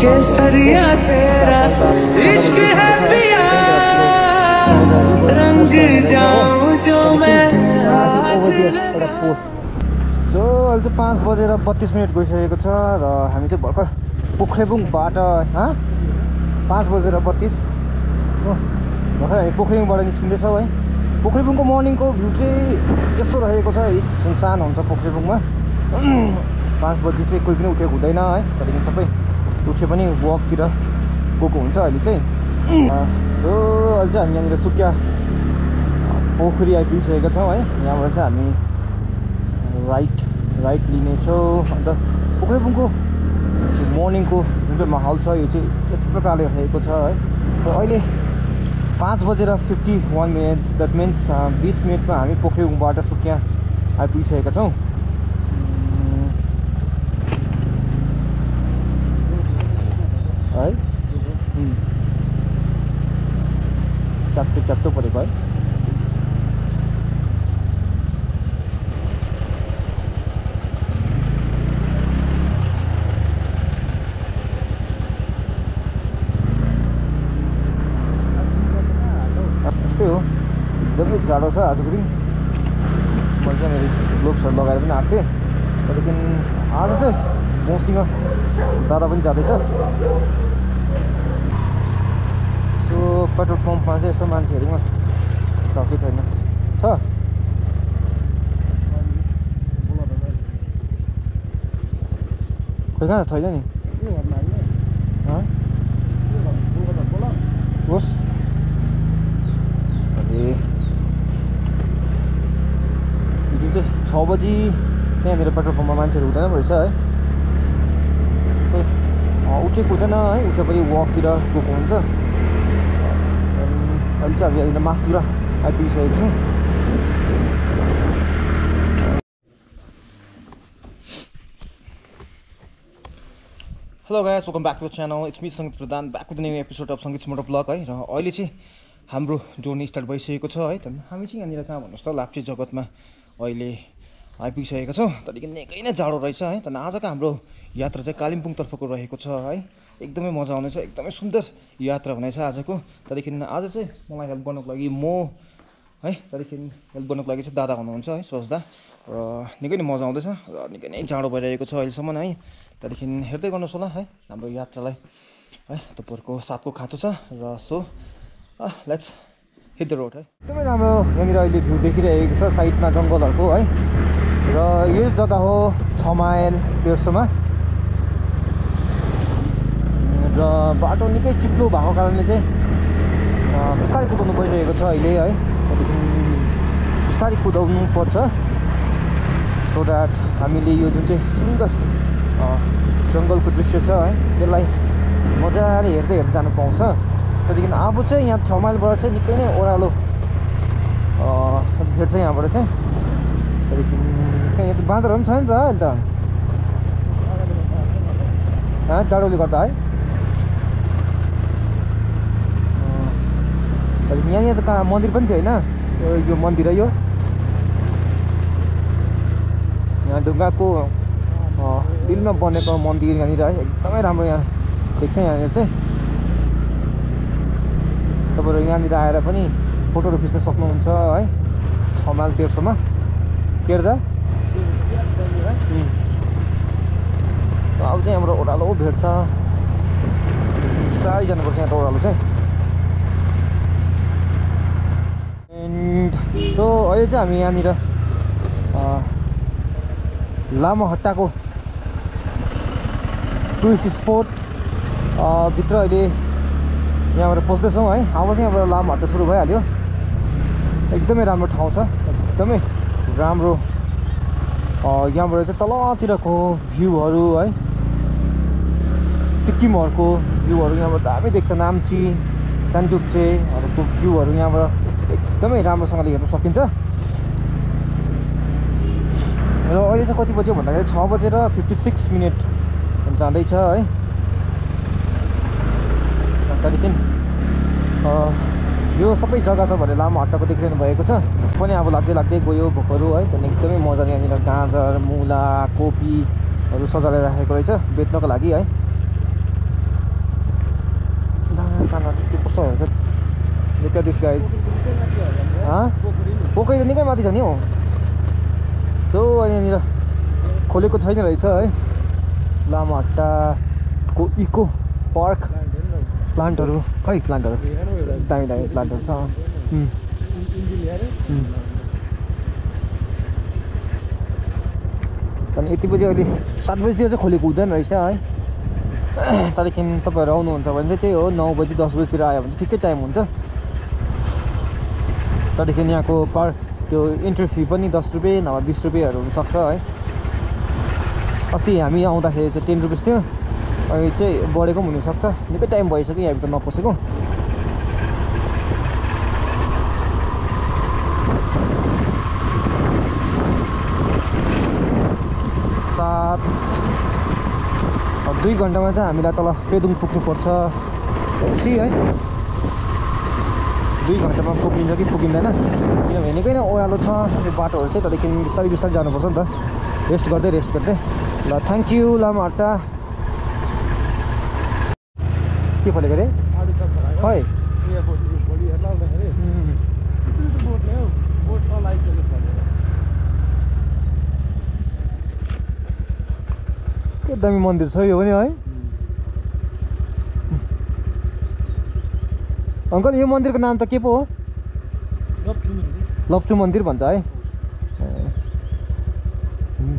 केसरिया तेरा इश्क है पिया। रंग जाऊं जो मैं सो अहिले चाहिँ पाँच बजेर बत्तिस मिनट गइसकेको छ र हामी चाहिँ भर्खर पोखरेबुङबाट हँ? पाँच बजेर बत्तिस। हो भर्खर हामी पोखरेबुङबाट निस्किँदैछौँ है। पोखरेबुङको मर्निङको भ्यू चाहिँ यस्तो रहेको छ है? सुनसान हुन्छ पोखरेबुङमा। पाँच बजी चाहिँ कोही पनि उठेको हुँदैन है? त्यहाँदेखि सबै उठ्यो पनि वकतिर गएको हुन्छ अहिले चाहिँ। सो अहिले चाहिँ हामी यहाँनिर सुकिया पोखरी आइपुगिसकेका छौँ है। यहाँबाट चाहिँ हामी राइट राइट लिनेछौँ। अन्त पोखरेबुङको मर्निङको जुन चाहिँ माहौल छ यो चाहिँ यस्तो प्रकारले रहेको छ है। र अहिले पाँच बजेर fifty one minutes that means बिस मिनटमा हामी पोखरेबुङबाट सुकिया आइपुगिसकेका छौँ है उम्. च्याप्टो च्याप्टो परेको है यस्तै हो एकदमै जाडो छ आजको दिन। मैले चाहिँ मेरो ग्लोभ्सहरू लगाएर पनि आएको थिएँ त्यहाँदेखि आज चाहिँ मसँग दादा पनि जाँदैछ। सो पेट्रोल पम्पमा चाहिँ यसो मान्छेहरूमा छ कि छैन। छ? खोइ कहाँ छैन नि हँ? होस् अरे जुन चाहिँ छ बजी चाहिँ यहाँनिर पेट्रोल पम्पमा मान्छेहरू हुँदैन रहेछ है। उठेको हुँदैन है। उठेपछि वकतिर गएको हुन्छ। अहिले चाहिँ हामी यहाँनिर मासतिर आइपुगिसकेको छौँ। Hello guys welcome back to channel it's me Sangeet Pradhan back new episode of Sangeet motor blog है। र अहिले चाहिँ हाम्रो जोर्नी स्टार्ट भइसकेको छ है। त हामी चाहिँ यहाँनिर कहाँ भन्नुहोस् त लाप्चे जगतमा अहिले आइपुगिसकेका छौँ। त्यहाँदेखि निकै नै जाडो रहेछ है। त्यहाँदेखि आजको हाम्रो यात्रा चाहिँ कालिम्पोङतर्फको रहेको छ है। एकदमै मजा आउनेछ एकदमै सुन्दर यात्रा हुनेछ आजको। त्यहाँदेखि आज चाहिँ मलाई हेल्प गर्नुको लागि म है त्यहाँदेखि हेल्प गर्नुको लागि चाहिँ दादा हुनुहुन्छ है सोच्दा र निकै नै मजा आउँदैछ र निकै नै जाडो भइरहेको छ अहिलेसम्म है। त्यहाँदेखि हेर्दै गर्नुहोस् होला है हाम्रो यात्रालाई है। तपाईँहरूको साथको खाँचो छ र so let's hit the road है। एकदमै राम्रो यहाँनिर अहिले भ्यू देखिरहेको छ साइडमा जङ्गलहरूको है। र यो जग्गा हो छ माइल तेर्सोमा र बाटो निकै चिप्लो भएको कारणले चाहिँ बिस्तारै कुदाउनु परिरहेको छ अहिले है। त्यहाँदेखि बिस्तारै कुदाउनु पर्छ। सो द्याट हामीले यो जुन चाहिँ सुन्दर जङ्गलको दृश्य छ है त्यसलाई मजाले हेर्दै हेर्दै जानु पाउँछ। त्यहाँदेखि अब चाहिँ यहाँ छ माइलबाट चाहिँ निकै नै ओह्रालो भेट्छ यहाँबाट चाहिँ। यहाँ त बाँदरहरू पनि छ नि त अहिले त। जाडोले गर्दा है। त्यहाँदेखि यहाँनिर त कहाँ मन्दिर पनि थियो होइन। यो मन्दिर है यो। यहाँ ढुङ्गाको दिलमा बनेको मन्दिर यहाँनिर है। एकदमै राम्रो यहाँ। देख्छ यहाँनिर चाहिँ। तपाईँहरू यहाँनिर आएर पनि फोटोहरू खिच्न सक्नुहुन्छ है। छ माइल तेर्सोमा के अरे दा उम्. अब चाहिँ हाम्रो ओह्रालो भेट्छ बिस्तारै जानुपर्छ यहाँ त ओह्रालो चाहिँ एन्ड सो अहिले चाहिँ हामी यहाँनिर लामो हट्टाको टुरिस्ट स्पोट भित्र अहिले यहाँबाट पस्दैछौँ है अब चाहिँ यहाँबाट लामो हट्टा सुरु भइहाल्यो एकदमै राम्रो ठाउँ छ एकदमै राम्रो यहाँबाट चाहिँ तलतिरको भ्यूहरू है। सिक्किमहरूको भ्यूहरू यहाँबाट दामी देख्छ नाम्ची सानडुप्चेहरूको भ्यूहरू यहाँबाट एकदमै राम्रोसँगले हेर्न सकिन्छ। र अहिले चाहिँ कति बज्यो भन्दाखेरि छ बजेर फिफ्टी सिक्स मिनट जाँदैछ है। त्यहाँदेखि यो सबै जग्गा तपाईँहरूले लामो हट्टाको देखिरहनु भएको छ। पनि अब लाग्दै लाग्दै गयो भोकहरू है त्यहाँदेखि एकदमै मजाले यहाँनिर गाजर मुला कोपीहरू सजाएर राखेको रहेछ बेच्नको लागि है। कस्तो हुन्छ? पोखरी त निकै माथि छ नि हौ। सो यहाँनिर खोलेको छैन रहेछ है। लामाहट्टाको इको पार्क। प्लान्टहरू खै प्लान्टहरू? दामी दामी प्लान्टहरू छ. अनि यति बजी अहिले सात बजीतिर चाहिँ खोलेको हुँदैन रहेछ है। त्यहाँदेखि तपाईँहरू आउनुहुन्छ भने चाहिँ त्यही हो नौ बजी दस बजीतिर आयो भने चाहिँ ठिकै टाइम हुन्छ। त्यहाँदेखि यहाँको पर त्यो इन्ट्री फी पनि दस रुपियाँ नभए बिस रुपियाँहरू हुनसक्छ है। अस्ति हामी आउँदाखेरि चाहिँ टेन रुपिस थियो। अहिले चाहिँ बढेको पनि हुनसक्छ। निकै टाइम भइसक्यो यहाँभित्र नपसेको। सात दुई घन्टामा चाहिँ हामीलाई तल पेदुङ पुग्नुपर्छ। सी है। दुई घन्टामा पुगिन्छ कि पुगिँदैन? किनभने निकै नै ओह्रालो छ। यो बाटोहरू चाहिँ त्यहाँदेखि बिस्तारै बिस्तारै जानुपर्छ नि त। रेस्ट गर्दै रेस्ट गर्दै। ल थ्याङ्क यू लामा हट्टा के फलेको अरे खै. के दामी मन्दिर छ यो पनि है? अङ्कल यो मन्दिरको नाम त के पो हो? लप्चु मन्दिर भन्छ है ए। उम्.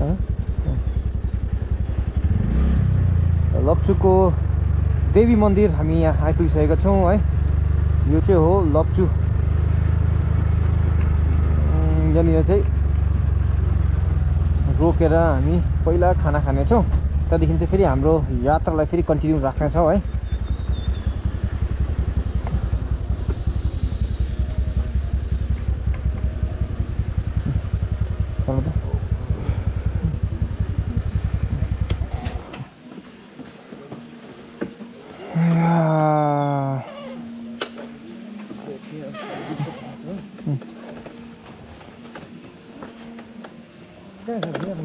हँ? लप्चुको देवी मन्दिर हामी यहाँ आइपुगिसकेका छौँ है। यो चाहिँ हो लप्चु यहाँनिर चाहिँ रोकेर हामी पहिला खाना खानेछौँ त्यहाँदेखि चाहिँ फेरि हाम्रो यात्रालाई फेरि कन्टिन्यू राख्नेछौँ है चल्नु त।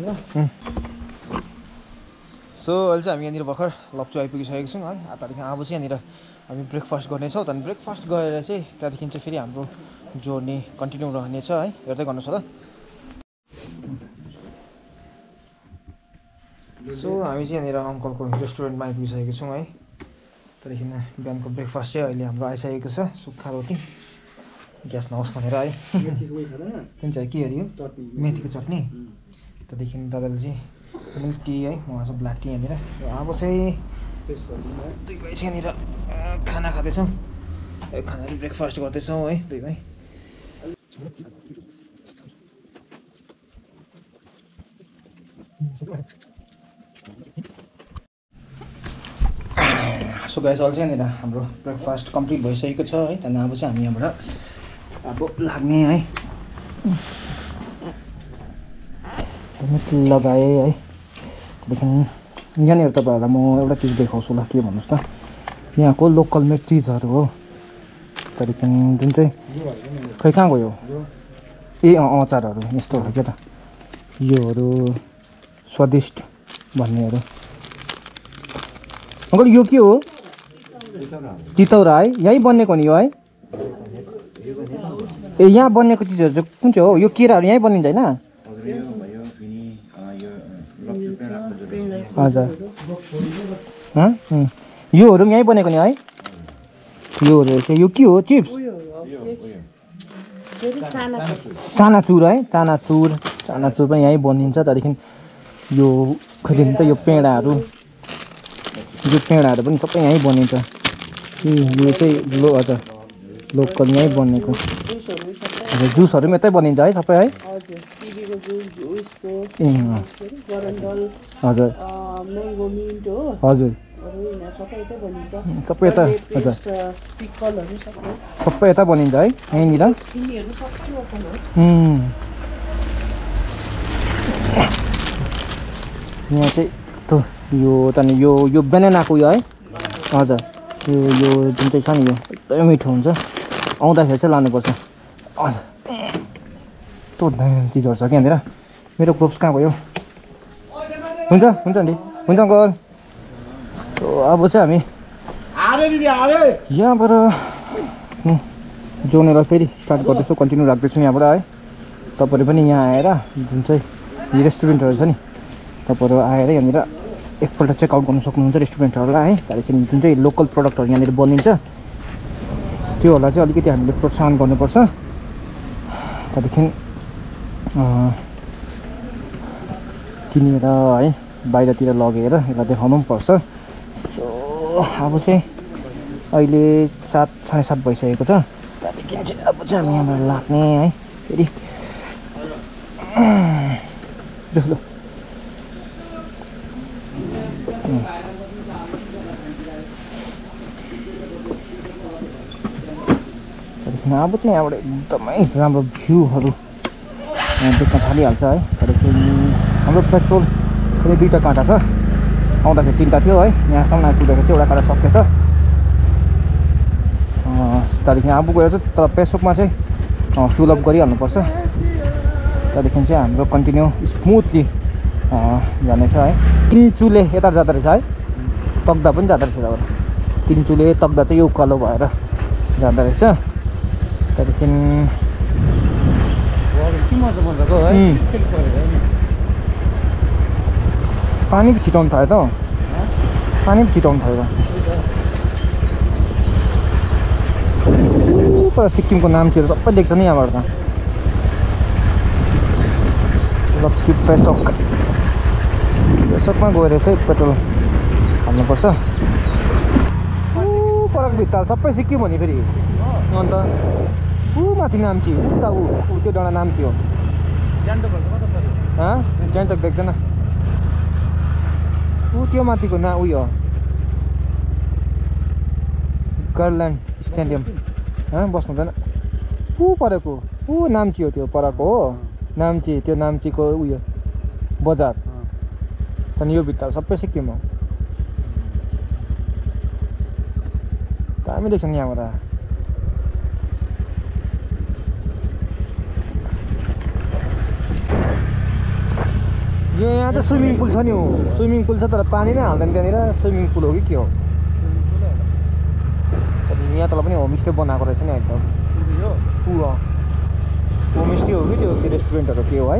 या। सो अहिले चाहिँ हामी यहाँनिर भर्खर लप्चु आइपुगिसकेको छौँ है। त्यहाँदेखि अब चाहिँ यहाँनिर हामी ब्रेकफास्ट गर्नेछौँ त्यहाँदेखि ब्रेकफास्ट गरेर चाहिँ त्यहाँदेखि चाहिँ फेरि हाम्रो जर्नी कन्टिन्यू रहनेछ है। हेर्दै गर्नुहोस् होला सो हामी चाहिँ यहाँनिर अङ्कलको रेस्टुरेन्टमा आइपुगिसकेको छौँ है। त्यहाँदेखि बिहानको ब्रेकफास्ट चाहिँ अहिले हाम्रो आइसकेको छ सुक्खा रोटी ग्यास नहोस् भनेर है। कुन चाहिँ के अरे यो? मेथीको चटनी। त्यहाँदेखि दादाले चाहिँ मिल्क टी है उहाँ चाहिँ ब्ल्याक टी यहाँनिर अब चाहिँ दुई भाइ चाहिँ यहाँनिर खाना खाँदैछौँ खाना ब्रेकफास्ट गर्दैछौँ है दुई भाइ सो गाइस चाहिँ यहाँनिर हाम्रो ब्रेकफास्ट कम्प्लिट भइसकेको छ है। त्यहाँदेखि अब चाहिँ हामी यहाँबाट अब लाग्ने है। लगाएँ है। त्यहाँदेखि यहाँनिर तपाईँहरूलाई म एउटा चिज देखाउँछु होला के भन्नुहोस् त? यहाँको लोकल मेड चिजहरू हो। त्यहाँदेखि जुन चाहिँ खै कहाँ गयो? ए अँ अचारहरू यस्तोहरू क्या त। योहरू स्वादिष्ट भन्नेहरू। अङ्कल यो के हो? चितौरा है? यहीँ बनिएको नि यो है? ए यहाँ बनिएको चिजहरू चाहिँ कुन चाहिँ हो? यो केराहरू यहीँ बनिन्छ होइन हजुर. योहरू यहीँ बनेको नि है? योहरू यो के हो? चिप्स? चानाचुर है? चानाचुर। चानाचुर पनि यहीँ बनिन्छ। त्यहाँदेखि यो खै त यो पेँडाहरू। यो पेँडाहरू पनि सबै यहीँ बनिन्छ। यो चाहिँ लो हजुर। लोकल यहीँ हजुर जुसहरू पनि यतै बनिन्छ है सबै है? गरन्डल हजुर। म्याङ्गो मिन्ट हो। हजुर। सबै यतै हजुर। सबै। यता बनिन्छ है यहीँनिर. यहाँ चाहिँ यस्तो यो त्यहाँदेखि यो यो बेनानाको यो है? हजुर। यो यो जुन चाहिँ छ नि यो एकदमै मिठो हुन्छ। आउँदाखेरि चाहिँ लानुपर्छ। हजुर। कस्तो दामी चिजहरू छ कि यहाँनिर? मेरो ग्लोभ्स कहाँ गयो? हुन्छ हुन्छ आन्टी हुन्छ अङ्कल। सो अब चाहिँ हामी यहाँबाट जोनेर फेरि स्टार्ट गर्दैछु कन्टिन्यू राख्दैछु यहाँबाट है। तपाईँहरू पनि यहाँ आएर जुन चाहिँ रेस्टुरेन्टहरू छ नि तपाईँहरू आएर यहाँनिर एकपल्ट चेकआउट गर्नु सक्नुहुन्छ रेस्टुरेन्टहरूलाई है। त्यहाँदेखि जुन चाहिँ लोकल प्रडक्टहरू यहाँनिर बनिन्छ त्योहरूलाई चाहिँ अलिकति हामीले प्रोत्साहन गर्नुपर्छ। त्यहाँदेखि किनेर है बाहिरतिर लगेर यसलाई देखाउनु पनि पर्छ। सो अब चाहिँ अहिले सात साढे सात भइसकेको छ। त्यहाँदेखि चाहिँ अब चाहिँ हामी यहाँबाट लाग्ने है फेरि। त्यहाँदेखि अब चाहिँ यहाँबाट एकदमै राम्रो भ्यूहरू यहाँ देख्न थालिहाल्छ है। त्यहाँदेखि हाम्रो पेट्रोल फेरि दुईवटा काँटा छ। आउँदाखेरि तिनवटा थियो है यहाँसम्म आइपुग्दाखेरि चाहिँ एउटा काँटा सकिएछ त्यहाँदेखि अब गएर चाहिँ तर पेसोकमा चाहिँ फ्युल अप गरिहाल्नुपर्छ। त्यहाँदेखि चाहिँ हाम्रो कन्टिन्यू स्मुथली जानेछ है। तिन चुले यता जाँदो रहेछ है। तक्दा पनि जाँदो रहेछ यताबाट। तिन चुले तक्दा चाहिँ यो उकालो भएर जाँदो रहेछ। त्यहाँदेखि के मजा मजाको है उम्. फेरि परेर नि। पानी पो छिटाउनु थाल्यो त। पानी पो छिटाउनु थाल्यो ऊ पर सिक्किमको नाम्चीहरू सबै देख्छ नि यहाँबाट त पेसोक पेसोकमा गएर चाहिँ पेट्रोल हाल्नुपर्छ ऊ परको भित्ता सबै सिक्किम हो नि फेरि अन्त ऊ माथि नाम्ची उता ऊ त्यो डाँडा नाम्ची हो ग्यान्टक देख्दैन ऊ त्यो माथिको ना उयो गर्ल्यान्ड स्टेडियम बस्नु हुँदैन ऊ परेको ऊ नाम्ची हो त्यो परको हो नाम्ची त्यो नाम्चीको उयो बजार अँ। त्यहाँदेखि यो भित्र सबै सिक्किम हो दामी देख्छ नि यहाँबाट यो यहाँ चाहिँ स्विमिङ पुल छ नि हो। स्विमिङ पुल छ तर पानी नै हाल्दैन त्यहाँनिर। स्विमिङ पुल हो कि के हो? यहाँ तल पनि होमस्टे बनाएको रहेछ नि एकदम। होमस्टे हो कि त्यो त्यो रेस्टुरेन्टहरू के हो है?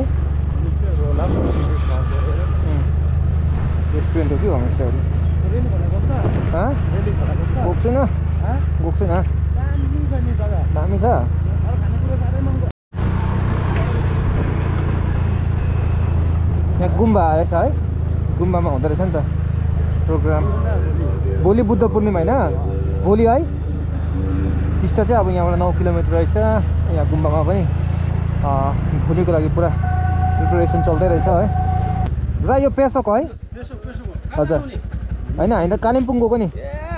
रेस्टुरेन्ट हो कि होमस्टेहरू? गएको छुइनँ हँ? गएको छुइनँ दामी छ नि जग्गा। दामी छ अरू खानेकुरा साह्रै महँगो। यहाँ गुम्बा रहेछ है। गुम्बामा हुँदो रहेछ नि त प्रोग्राम। भोलि बुद्ध पूर्णिमा होइन? भोलि है। टिस्टा चाहिँ अब यहाँबाट नौ किलोमिटर रहेछ यहाँ गुम्बामा पनि। भोलिको लागि पुरा प्रिपरेसन चल्दै रहेछ है। र यो पेसोक है? पेसोक, पेसोक हो। हजुर। होइन होइन कालिम्पोङ गएको नि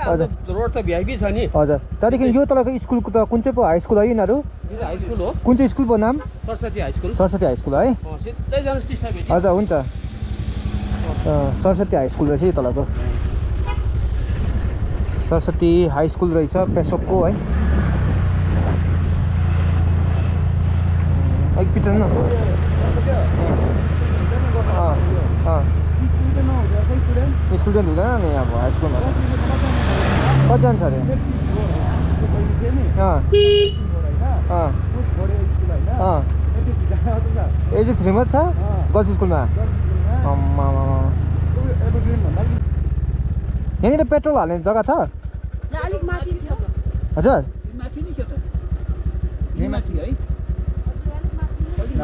हजुर। रोड त भिआइपी छ नि। हजुर। त्यहाँदेखि यो तपाईँको स्कुलको त कुन चाहिँ पो हाई स्कुल है यिनीहरू? हाई स्कुल हो। कुन चाहिँ स्कुल पो नाम? Saraswati high school. Saraswati high school है। हजुर हुन्छ। सरस्वती हाई स्कुल रहेछ यो तलको। सरस्वती हाई स्कुल रहेछ पेसोकको है। अलिक पछि न। स्टुडेन्ट हुँदैन नि अब हाई स्कुलमा। कति जान्छ अरे अँ अँ अँ एजी थ्रीमा छ गर्ल्स स्कुलमा। यहाँनिर पेट्रोल हाल्ने जग्गा छ ला अलिक माथि थियो हजुर माथि नि क्या त यही माथि है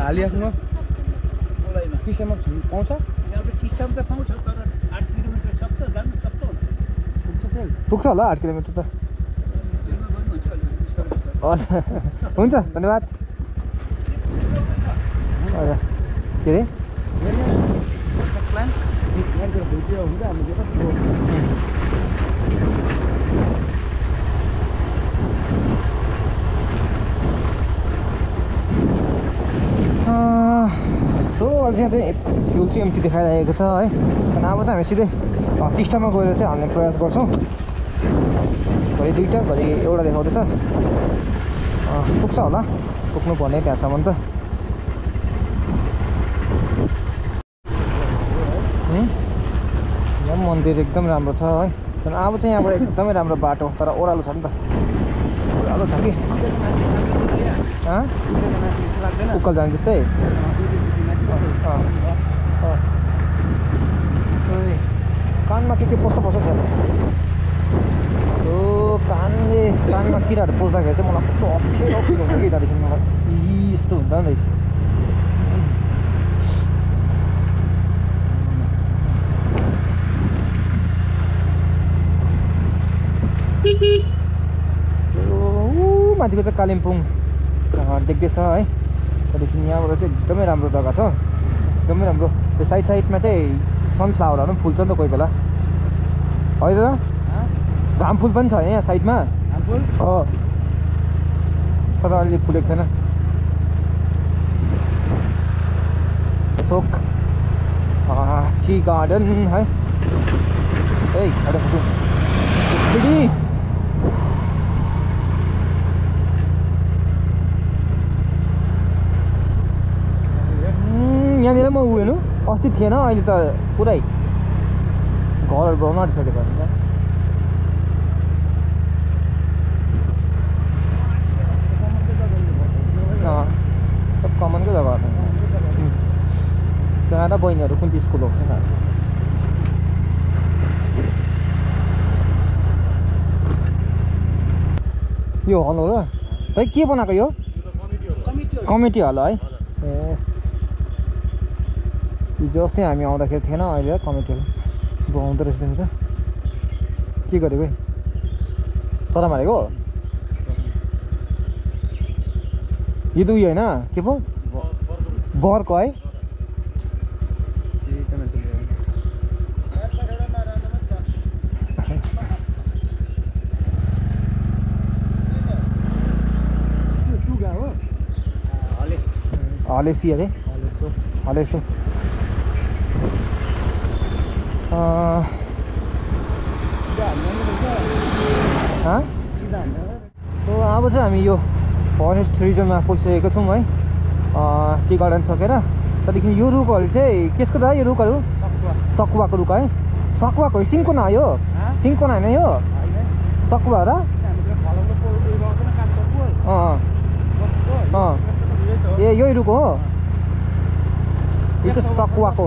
हालिराख्नु पाउँछ यहाँ त टिस्टामा त पाउँछ तर आठ किलोमिटर सक्छ जानु सक्छ होला पुग्छ होला आठ किलोमिटर त। हजुर हुन्छ धन्यवाद। हजुर के अरे सो अहिले चाहिँ चाहिँ फ्युल चाहिँ एम्टी देखाइरहेको छ है। अनि अब चाहिँ हामी सिधै टिस्टामा गएर चाहिँ हाल्ने प्रयास गर्छौँ। घरि दुईवटा घरि एउटा देखाउँदैछ। पुग्छ होला। पुग्नु पर्ने त्यहाँसम्म त। यहाँ मन्दिर एकदम राम्रो छ है। तर अब चाहिँ यहाँबाट एकदमै राम्रो बाटो तर ओह्रालो छ नि त। ओह्रालो छ कि? उकल जाने जस्तै? कानमा के के पस्छ पस्छ छ ओ कानले कानमा किराहरू पस्दाखेरि चाहिँ मलाई कस्तो अप्ठ्यारो फिल हुन्छ कि त्यहाँदेखि मलाई यस्तो हुन्छ नि ऊ माथिको चाहिँ कालिम्पोङ देख्दैछ है त्यहाँदेखि यहाँबाट चाहिँ एकदमै राम्रो जग्गा छ एकदमै राम्रो। त्यो साइड साइडमा चाहिँ सनफ्लावरहरू पनि फुल्छ नि त कोही बेला है दादा घाम फुल पनि छ यहाँ साइडमा। हो तर अहिले फुलेको छैन। अशोक टी गार्डन है। ए स्पिडी! यहाँनिर म उ हेर्नु। अस्ति थिएन अहिले त पुरै। घरहरू बनाउन आँटिसकेको हुन्छ अँ, सब कमनको जग्गाहरू उम्. त्यहाँ र बहिनीहरू कुन चाहिँ स्कुल हो? यो हल हो र? है के बनाएको यो? कमिटी हल है? ए। हिजो अस्ति हामी आउँदाखेरि थिएन अहिले कमिटी हल। बनाउँदो रहेछ नि त। के गरेको है चरा मारेको? यो दुई होइन? के पो? बरको है? हलेसी अरे हलेसो अँ, हाँ? सो अब चाहिँ हामी यो फरेस्ट रिजनमा पुगिसकेको छौँ है। टी गार्डन सकेर। त्यहाँदेखि यो रुखहरू चाहिँ केसको त यो रुखहरू? सकुवाको रुख है। सकुवाको हो यो सिन्कोना होइन। यो सकुवा र? अँ। अँ। ए यही रुख हो यो चाहिँ सकुवाको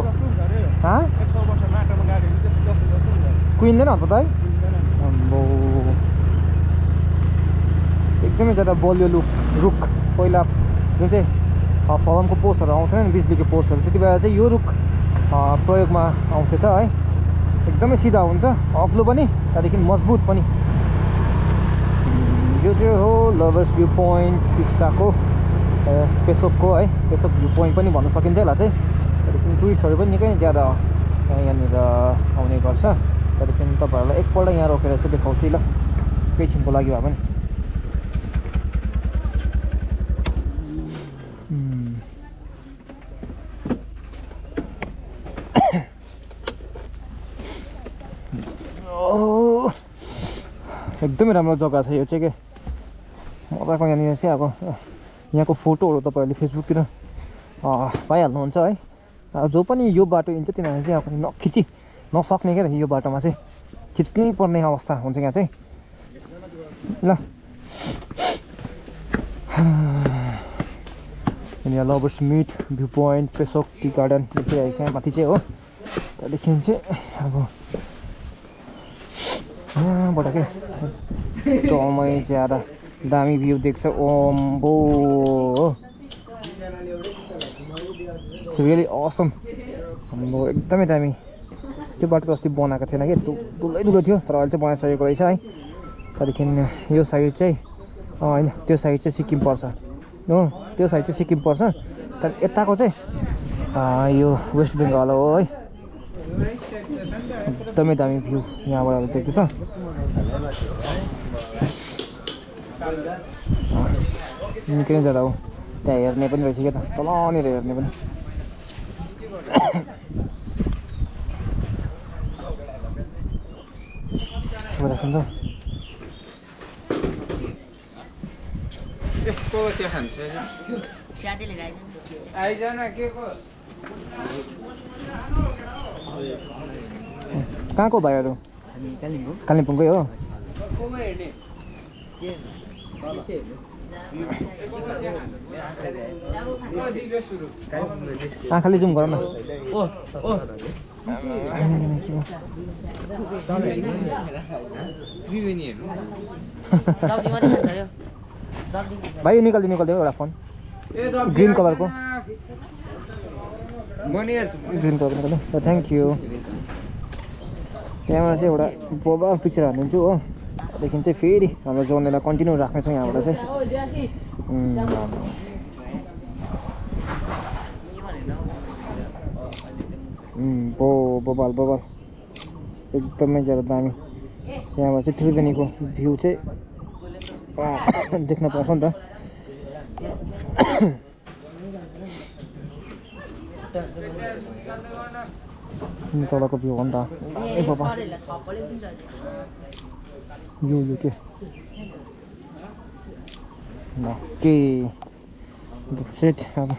कुहिँदैन हतपत है अम्बो एकदमै ज्यादा बलियो लुक रुख पहिला जुन चाहिँ फलामको पोस्टहरू आउँथेन नि बिजुलीको पोस्टहरू त्यति बेला चाहिँ यो रुख प्रयोगमा आउँथेछ है एकदमै सिधा हुन्छ। अग्लो पनि त्यहाँदेखि मजबुत पनि। यो चाहिँ हो लभर्स भ्यू पोइन्ट टिस्टाको। पेसोकको है पेसोक भ्यू पोइन्ट पनि भन्न सकिन्छ यसलाई चाहिँ। त्यहाँदेखि टुरिस्टहरू पनि निकै ज्यादा यहाँनिर आउने गर्छ। त्यहाँदेखि तपाईँहरूलाई एकपल्ट यहाँ रोकेर चाहिँ देखाउँछु ल। केही लागि भए पनि। एकदमै राम्रो जग्गा छ यो चाहिँ के? मजाको यहाँनिर चाहिँ अब। यहाँको फोटोहरू तपाईँहरूले फेसबुकतिर पाइहाल्नुहुन्छ है। जो पनि यो बाटो हिँड्छ तिनीहरूले चाहिँ अब नखिची नसक्ने क्या यो बाटोमा चाहिँ खिच्नै पर्ने अवस्था हुन्छ यहाँ चाहिँ। ल। यहाँ lovers meet view point Peshok tea garden देखिरहेको छ यहाँ माथि चाहिँ हो। त्यहाँदेखि चाहिँ अब यहाँबाट के? एकदमै ज्यादा दामी भ्यू देख्छ ओम्बो हो रियली असम हाम्रो एकदमै दामी। त्यो बाटो त अस्ति बनाएको थिएन कि? धुलै धुलो थियो तर अहिले चाहिँ बनाइसकेको रहेछ है। त्यहाँदेखि यो साइड चाहिँ होइन त्यो साइड चाहिँ सिक्किम पर्छ। हो त्यो साइड चाहिँ सिक्किम पर्छ। त्यहाँदेखि यताको चाहिँ यो वेस्ट बेङ्गाल हो है। एकदमै दामी भ्यू यहाँबाट देख्दैछ। अँ, निकै नै ज्यादा हो। त्यहाँ हेर्ने पनि रहेछ क्या त। तलनिर हेर्ने पनि। यसको त्यो खान्छ के को? कहाँको भाइहरू? कालिम्पोङ। कालिम्पोङकै हो। आँखाले जुम गर न भाइ यो निकालिदिनु निकालिदिनु एउटा फोन ग्रिन कलरको ग्रिन कलरको निकाल्नु थ्याङ्क यू यहाँबाट चाहिँ एउटा बोबा पिक्चर हालिदिन्छु हो त्यहाँदेखि चाहिँ फेरि हाम्रो जोर्नीलाई कन्टिन्यू राख्नेछौँ यहाँबाट चाहिँ। बो बोबाल बोबाल। एकदमै ज्यादा दामी। यहाँबाट चाहिँ त्रिवेणीको भ्यू चाहिँ देख्न पाउँछ नि त। तलको भ्यू हो नि त ए बाबा सरहरूले थप्पडै दिन्छ यो यो के ल के सेट अब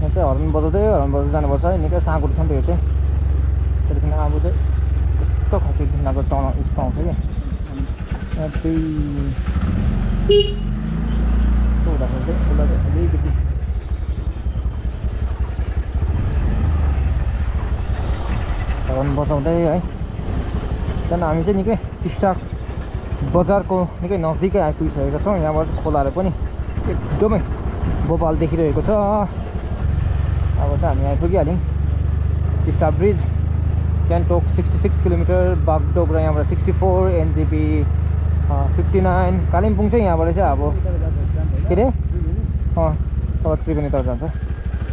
यहाँ चाहिँ हर्न बजाउँदै हर्न बजाउँदै जानुपर्छ है निकै साँगुरो छ नि त यो चाहिँ त्यहाँदेखि अब चाहिँ यस्तो खालको घिनाको टर्न यस्तो आउँछ कि अलिकति हर्न है त्यहाँदेखि हामी चाहिँ निकै टिस्टा बजारको निकै नजिकै आइपुगिसकेका छौँ यहाँबाट चाहिँ खोलाहरू पनि एकदमै बोबाल देखिरहेको छ अब चाहिँ हामी आइपुगिहाल्यौँ Teesta bridge Gangtok sixty six kilometre Bagdogra यहाँबाट sixty four NJP fifty nine Kalimpong चाहिँ यहाँबाट चाहिँ अब के अरे अँ तल त्रिवेणीतर्फ जान्छ।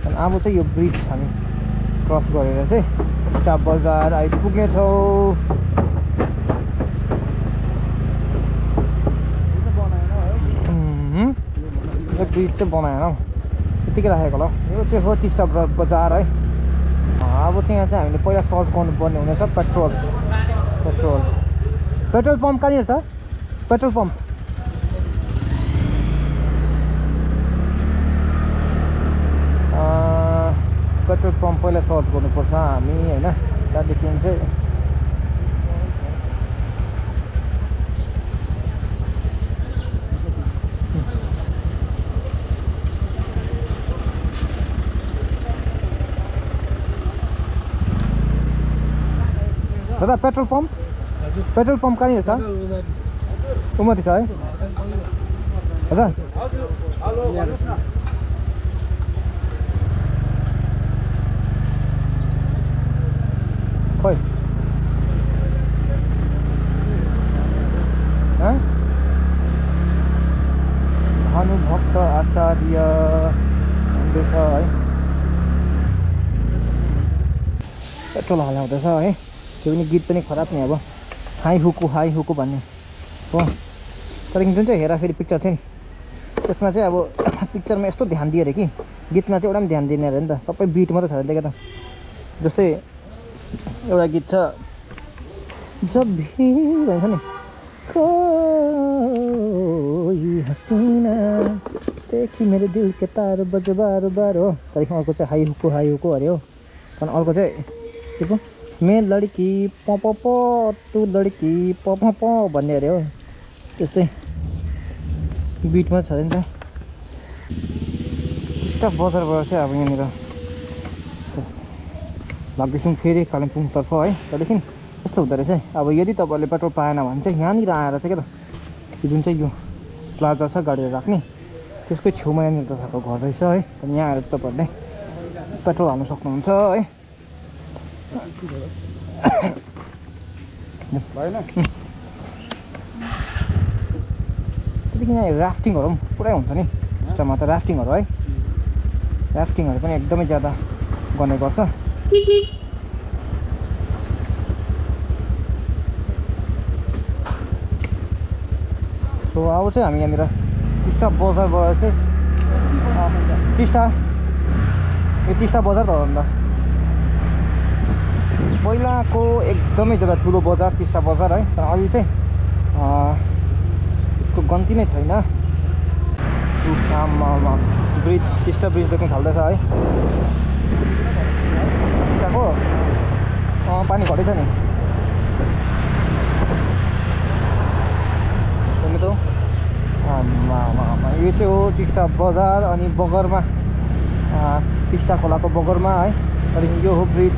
अनि अब चाहिँ यो ब्रिज हामी क्रस गरेर चाहिँ टिस्टा बजार आइपुग्नेछौँ। यो ब्रिज चाहिँ बनाएन हौ। यतिकै राखेको होला। यो चाहिँ हो टिस्टा बजार है। अब चाहिँ यहाँ चाहिँ हामीले पहिला सर्च गर्नुपर्ने हुनेछ पेट्रोल। पेट्रोल। पेट्रोल पम्प कहाँनिर छ? Petrol pump. पेट्रोल पम्प पहिला सर्च गर्नुपर्छ हामी होइन? त्यहाँदेखि चाहिँ दादा पेट्रोल पम्प? पेट्रोल पम्प कहाँनिर छ? उमति छ है हजुर हँ? भानुभक्त आचार्य हुँदैछ है पेट्रोल हलाउँदैछ है त्यो पनि गीत पनि खराब नि अब हाई हुकु हाई हुकु भन्ने हो त्यहाँदेखि जुन चाहिँ हेराफेरि पिक्चर थियो नि। त्यसमा चाहिँ अब पिक्चरमा यस्तो ध्यान दियो अरे कि गीतमा चाहिँ एउटा पनि ध्यान दिने अरे नि त। सबै बिट मात्रै छ अरे त। जस्तै एउटा गीत छ जब भन्छ नि हसीना देखि मेरो दिल के तार बज बार बार हो। त्यहाँदेखि अर्को चाहिँ हाई हुकु हाई हुकु अरे हो। त्यहाँदेखि अर्को चाहिँ के पो मे लड्की प तु लड्की प भन्ने अरे हो। त्यस्तै बिटमा छ नि त। टिस्टा बजारबाट चाहिँ अब यहाँनिर लाग्दैछौँ फेरि कालिम्पोङतर्फ है। त्यहाँदेखि यस्तो हुँदो रहेछ अब यदि तपाईँहरूले पेट्रोल पाएन भने चाहिँ यहाँनिर आएर चाहिँ क्या त जुन चाहिँ यो प्लाजा छ गाडीहरू राख्ने त्यसकै छेउमा यहाँनिर तपाईँको घर रहेछ है। अनि यहाँ आएर चाहिँ तपाईँहरूले पेट्रोल हाल्नु सक्नुहुन्छ है। त्यहाँदेखि यहाँ राफ्टिङहरू पनि पुरै हुन्छ नि। टिस्टामा त राफ्टिङहरू है। राफ्टिङहरू पनि एकदमै ज्यादा गर्ने गर्छ। सो अब चाहिँ हामी यहाँनिर टिस्टा बजारबाट चाहिँ टिस्टा यो टिस्टा बजार त हो नि त। पहिलाको एकदमै ज्यादा ठुलो बजार टिस्टा बजार है। तर अहिले चाहिँ यसको गन्ती नै छैन। आमामा ब्रिज टिस्टा ब्रिज देख्न थाल्दैछ है। टिस्टाको? पानी घटेछ नि। हेर्नु त हौ। आमामामा यो चाहिँ हो टिस्टा बजार अनि बगरमा। टिस्टा खोलाको बगरमा है। त्यहाँदेखि यो हो ब्रिज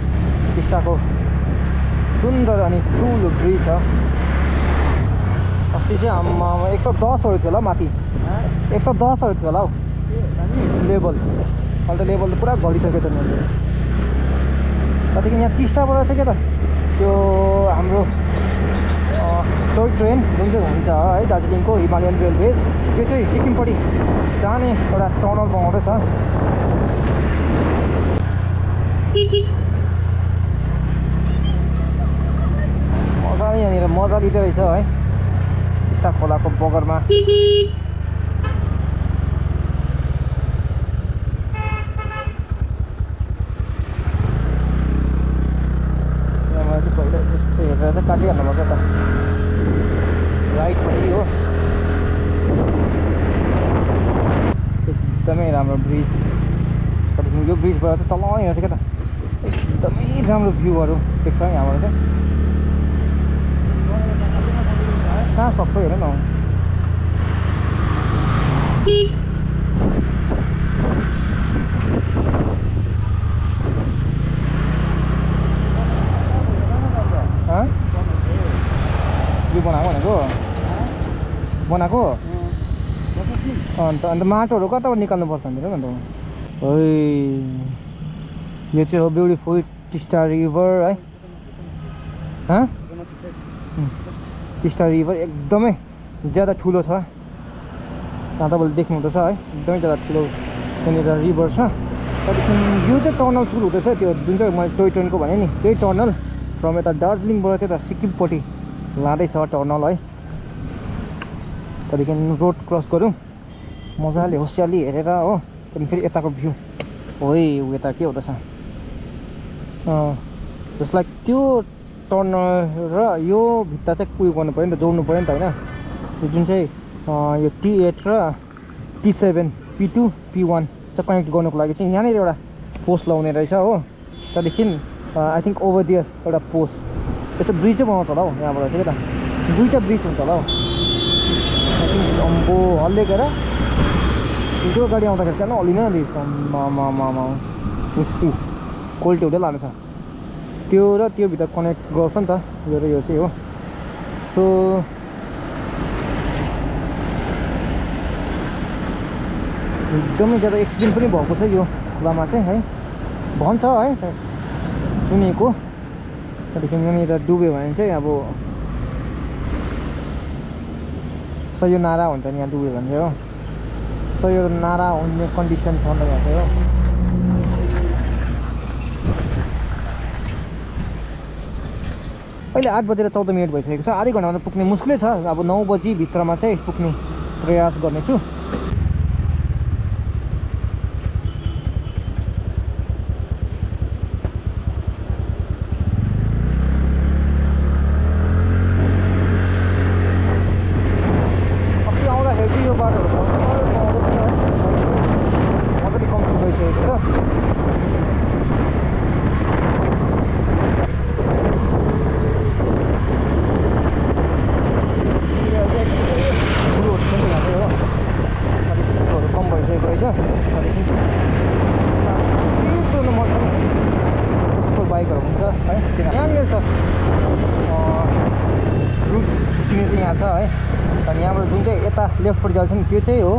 टिस्टाको सुन्दर अनि ठुलो ब्रिज छ अस्ति चाहिँ आम्मा एक सौ दसहरू थियो होला माथि। एक सौ दसहरू थियो होला हौ। लेभल अहिले त लेभल त पुरा घटिसकेको छ नि अहिले। त्यहाँदेखि यहाँ टिस्टाबाट चाहिँ के त? त्यो हाम्रो टोय ट्रेन जुन चाहिँ हुन्छ है दार्जिलिङको हिमालयन रेलवेज त्यो चाहिँ सिक्किमपट्टि जाने एउटा टनल बनाउँदैछ। मजाले यहाँनिर मजा लिँदो रहेछ है। टिस्टा खोलाको बगरमा पहिला यस्तो हेरेर चाहिँ काटिहाल्नुपर्छ त राइटपट्टि हो एकदमै राम्रो ब्रिज त्यहाँदेखि यो ब्रिजबाट चाहिँ तल हेर्छ क्या त एकदमै राम्रो भ्यूहरू देख्छ यहाँबाट चाहिँ कहाँ सक्छ हेर न? यो बनाएको भनेको बनाएको अन्त अन्त माटोहरू कताबाट निकाल्नुपर्छ भने अन्त है यो चाहिँ हो ब्युटिफुल टिस्टा रिभर हँ टिस्टा रिभर एकदमै ज्यादा ठुलो छ। तपाईँले देख्नुहुँदैछ है एकदमै ज्यादा ठुलो त्यहाँनिर रिभर छ। त्यहाँदेखि यो चाहिँ टनल सुरु हुँदैछ त्यो जुन चाहिँ मैले टोय ट्रेनको भने नि त्यही टनल फ्रम यता दार्जिलिङबाट चाहिँ यता सिक्किमपट्टि लाँदैछ टनल है। त्यहाँदेखि रोड क्रस गऱ्यौँ मजाले होसियाली हेरेर हो त्यहाँदेखि फेरि यताको भ्यू। हो यता के हुँदैछ जस्ट लाइक त्यो टर्नर र यो भित्ता चाहिँ उयो गर्नु पऱ्यो नि त जोड्नु पऱ्यो नि त होइन? यो जुन चाहिँ यो टी एट र T seven P two P one चाहिँ कनेक्ट गर्नुको लागि चाहिँ यहाँनिर एउटा पोस्ट लाउने रहेछ हो। त्यहाँदेखि आई थिङ्क ओभर दियर एउटा पोस्ट। यस्तो ब्रिजै बनाउँछ होला हौ यहाँबाट चाहिँ के त? दुईवटा ब्रिज हुन्छ होला हौ। अम्बो हल्लिएर ठुल्ठुलो गाडी आउँदाखेरि सानो हल्लिस आमामामा क्वालिटी हुँदै लाँदैछ। त्यो र त्यो भित्र कनेक्ट गर्छ नि त यो र यो चाहिँ हो। सो एकदमै ज्यादा एक्सिडेन्ट पनि भएको छ यो खोलामा चाहिँ है। भन्छ है। सुनेको। त्यहाँदेखि यहाँनिर डुब्यो भने चाहिँ अब सयो नारा हुन्छ नि यहाँ डुब्यो भने चाहिँ हो। सयो नारा हुने कन्डिसन छ यहाँ चाहिँ हो। अहिले आठ बजेर चौध मिनट भइसकेको छ। आधी घन्टामा पुग्ने मुस्किलै छ। अब नौ बजी भित्रमा चाहिँ पुग्ने प्रयास गर्नेछु अस्ति आउँदाखेरि चाहिँ यो बाटोहरू मजाले बनाउँदै थियो है मजाले कम्प्लिट भइसकेको छ ठुलो हुन्छ नि यहाँ चाहिँ हो अलिक ठुलोहरू कम भइसकेको रहेछ त्यहाँदेखि कुदाउनु मन छ नि यस्तो यस्तो बाइकहरू हुन्छ है किन यहाँनिर छ रुट छुट्टिने चाहिँ यहाँ छ है अनि यहाँबाट जुन चाहिँ यता लेफ्टपट्टि नि त्यो चाहिँ हो।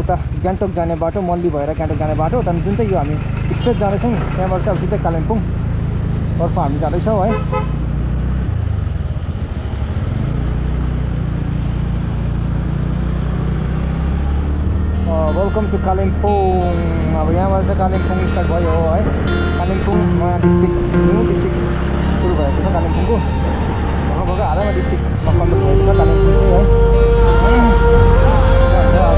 उता गान्तोक जाने बाटो मल्ली भएर गान्तोक जाने बाटो त्यहाँदेखि जुन चाहिँ यो हामी स्ट्रेट जाँदैछौँ त्यहाँबाट चाहिँ अब सिधै कालिम्पोङ तर्फ हामी जाँदैछौँ है। Welcome to Kalimpong. अब यहाँबाट चाहिँ कालिम्पोङ स्टार्ट भयो है कालिम्पोङ नयाँ डिस्ट्रिक्ट न्यू डिस्ट्रिक्ट सुरु भएको छ कालिम्पोङको। भर्खर भर्खर हालैमा डिस्ट्रिक्ट छ कालिम्पोङ है।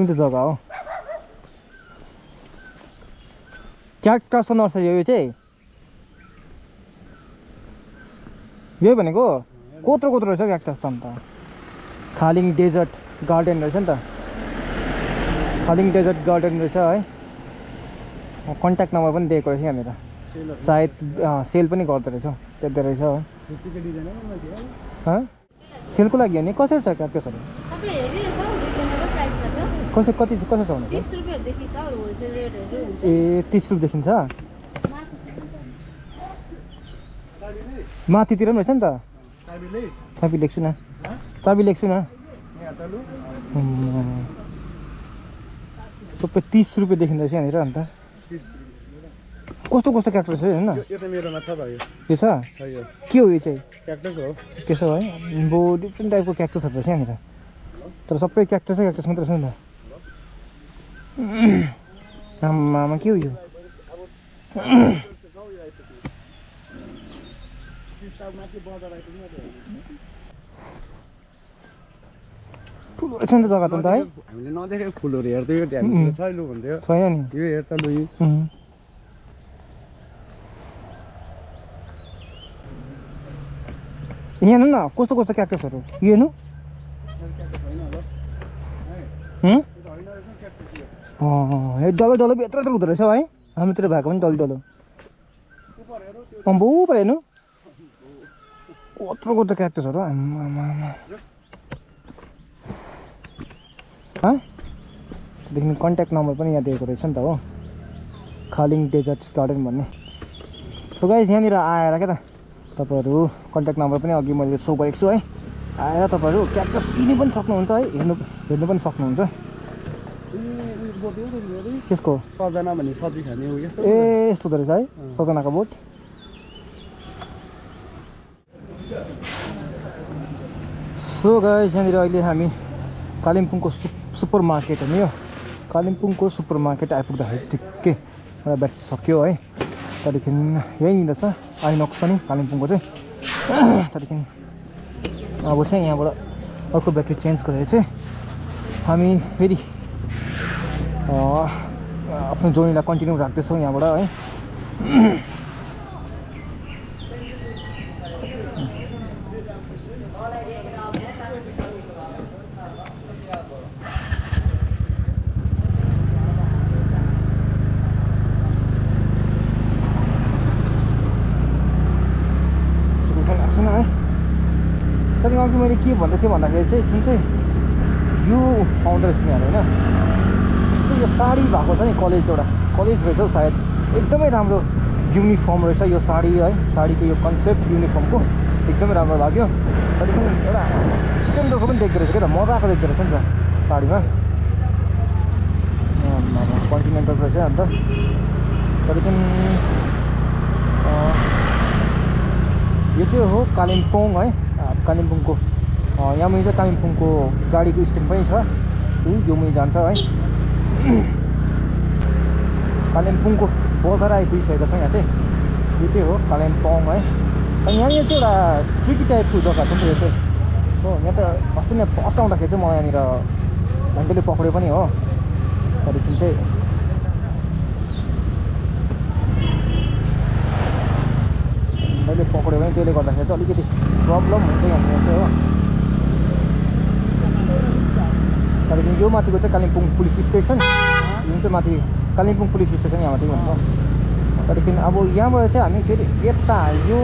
कुन चाहिँ जग्गा हो? क्याक्टसको नर्सरी हो यो चाहिँ? यही भनेको कत्रो कत्रो रहेछ क्याक्टस त? अन्त खालिङ डेजर्ट गार्डन रहेछ नि त। खालिङ डेजर्ट गार्डन रहेछ है। कन्ट्याक्ट नम्बर पनि दिएको रहेछ यहाँनिर सायद सेल पनि गर्दो रहेछ देख्दो रहेछ हँ? सेलको लागि हो नि? कसरी छ क्याक्टसहरू तपाईँ हेरिरहेछ हौ रिजनेबल प्राइसमा छ कसै कति कसरी छ भने तिस रुपियाँहरूदेखि छ होलसेल रेटहरू हुन्छ। ए तिस रुपियाँदेखि छ। माथितिर पनि रहेछ नि त। चाबी लेख्छु न। चाबी लेख्छु न। सबै तिस रुपियाँदेखि रहेछ यहाँनिर अन्त। कस्तो कस्तो क्याक्टस छ हेर्नु न। यो छ के हो यो चाहिँ? त्यसो है अब डिफ्रेन्ट टाइपको क्याक्टसहरू रहेछ यहाँनिर। तर सबै क्याक्टसै क्याक्टस मात्रै रहेछ नि त। आमामा के हो यो ठुलो रहेछ नि त जग्गा त है हामीले नदेखेको फुलहरू हेर्दै यो ध्यान छ लु भन्थ्यो। छैन नि। यो हेर त लु। उम्. यहाँ न कस्तो कस्तो क्याक्टसहरू? यो हेर्नु। यो डल्लो डल्लो यत्रो यत्रो हुँदो रहेछ है? हाम्रोतिर भएको पनि डल्लो डल्लो। अम्बो पर हेर्नु। कत्रो कत्रो क्याक्टसहरू हँ त्यहाँदेखि कन्ट्याक्ट नम्बर पनि यहाँ दिएको रहेछ नि त हो। खालिङ डेजर्ट्स गार्डन भन्ने। सो गाइस यहाँनिर आएर क्या त तपाईँहरू कन्ट्याक्ट नम्बर पनि अघि मैले सो गरेको छु है। आएर तपाईँहरू क्याक्टस लिनु पनि सक्नुहुन्छ है। हेर्नु हेर्नु पनि सक्नुहुन्छ। त्यसको सजना भन्ने सब्जी खाने ए यस्तो हुँदो रहेछ है। सजनाको बोट। सो गाइस यहाँनिर अहिले हामी कालिम्पोङको सु सुपर मार्केट हो। नि यो कालिम्पोङको सुपर मार्केट आइपुग्दाखेरि चाहिँ ठिक्कै एउटा ब्याट्री सक्यो है। त्यहाँदेखि यहीँ रहेछ आइनक्स पनि कालिम्पोङको चाहिँ। त्यहाँदेखि अब चाहिँ यहाँबाट अर्को ब्याट्री चेन्ज गरेर चाहिँ हामी फेरि आफ्नो जोनीलाई कन्टिन्यू राख्दैछौँ यहाँबाट है। अघि मैले के भन्दै थिएँ भन्दाखेरि चाहिँ जुन चाहिँ यो पाउँदो रहेछ नि होइन? यो साडी भएको छ नि कलेज एउटा कलेज रहेछ हौ सायद। एकदमै राम्रो युनिफर्म रहेछ यो साडी है साडीको यो कन्सेप्ट युनिफर्मको एकदमै राम्रो लाग्यो। त्यहाँदेखि एउटा स्ट्यान्डर्डको पनि देख्दो रहेछ क्या त मजाको देख्दो रहेछ नि त साडीमा। कन्टिनेन्टल रहेछ अन्त। त्यहाँदेखि यो चाहिँ हो कालिम्पोङ है कालिम्पोङको। यहाँ मुनि चाहिँ कालिम्पोङको गाडीको स्ट्यान्ड पनि छ। यो मुनि जान्छ है। कालिम्पोङको बजार आइपुगिसकेको छ यहाँ चाहिँ। यो चाहिँ हो कालिम्पोङ है। अनि यहाँनिर चाहिँ एउटा ट्रिकी टाइपको जग्गा छ नि यो चाहिँ। हो यहाँ त अस्ति नै फर्स्ट आउँदाखेरि चाहिँ मलाई यहाँनिर घन्टेले पक्रियो पनि हो। त्यहाँदेखि चाहिँ मैले पक्रियो भने त्यसले गर्दाखेरि चाहिँ अलिकति प्रब्लम हुन्छ यहाँनिर चाहिँ हो। त्यहाँदेखि यो माथिको चाहिँ कालिम्पोङ पुलिस स्टेसन जुन चाहिँ माथि कालिम्पोङ पुलिस स्टेसन यहाँ माथि भन्छ त्यहाँदेखि अब यहाँबाट चाहिँ हामी फेरि यता यो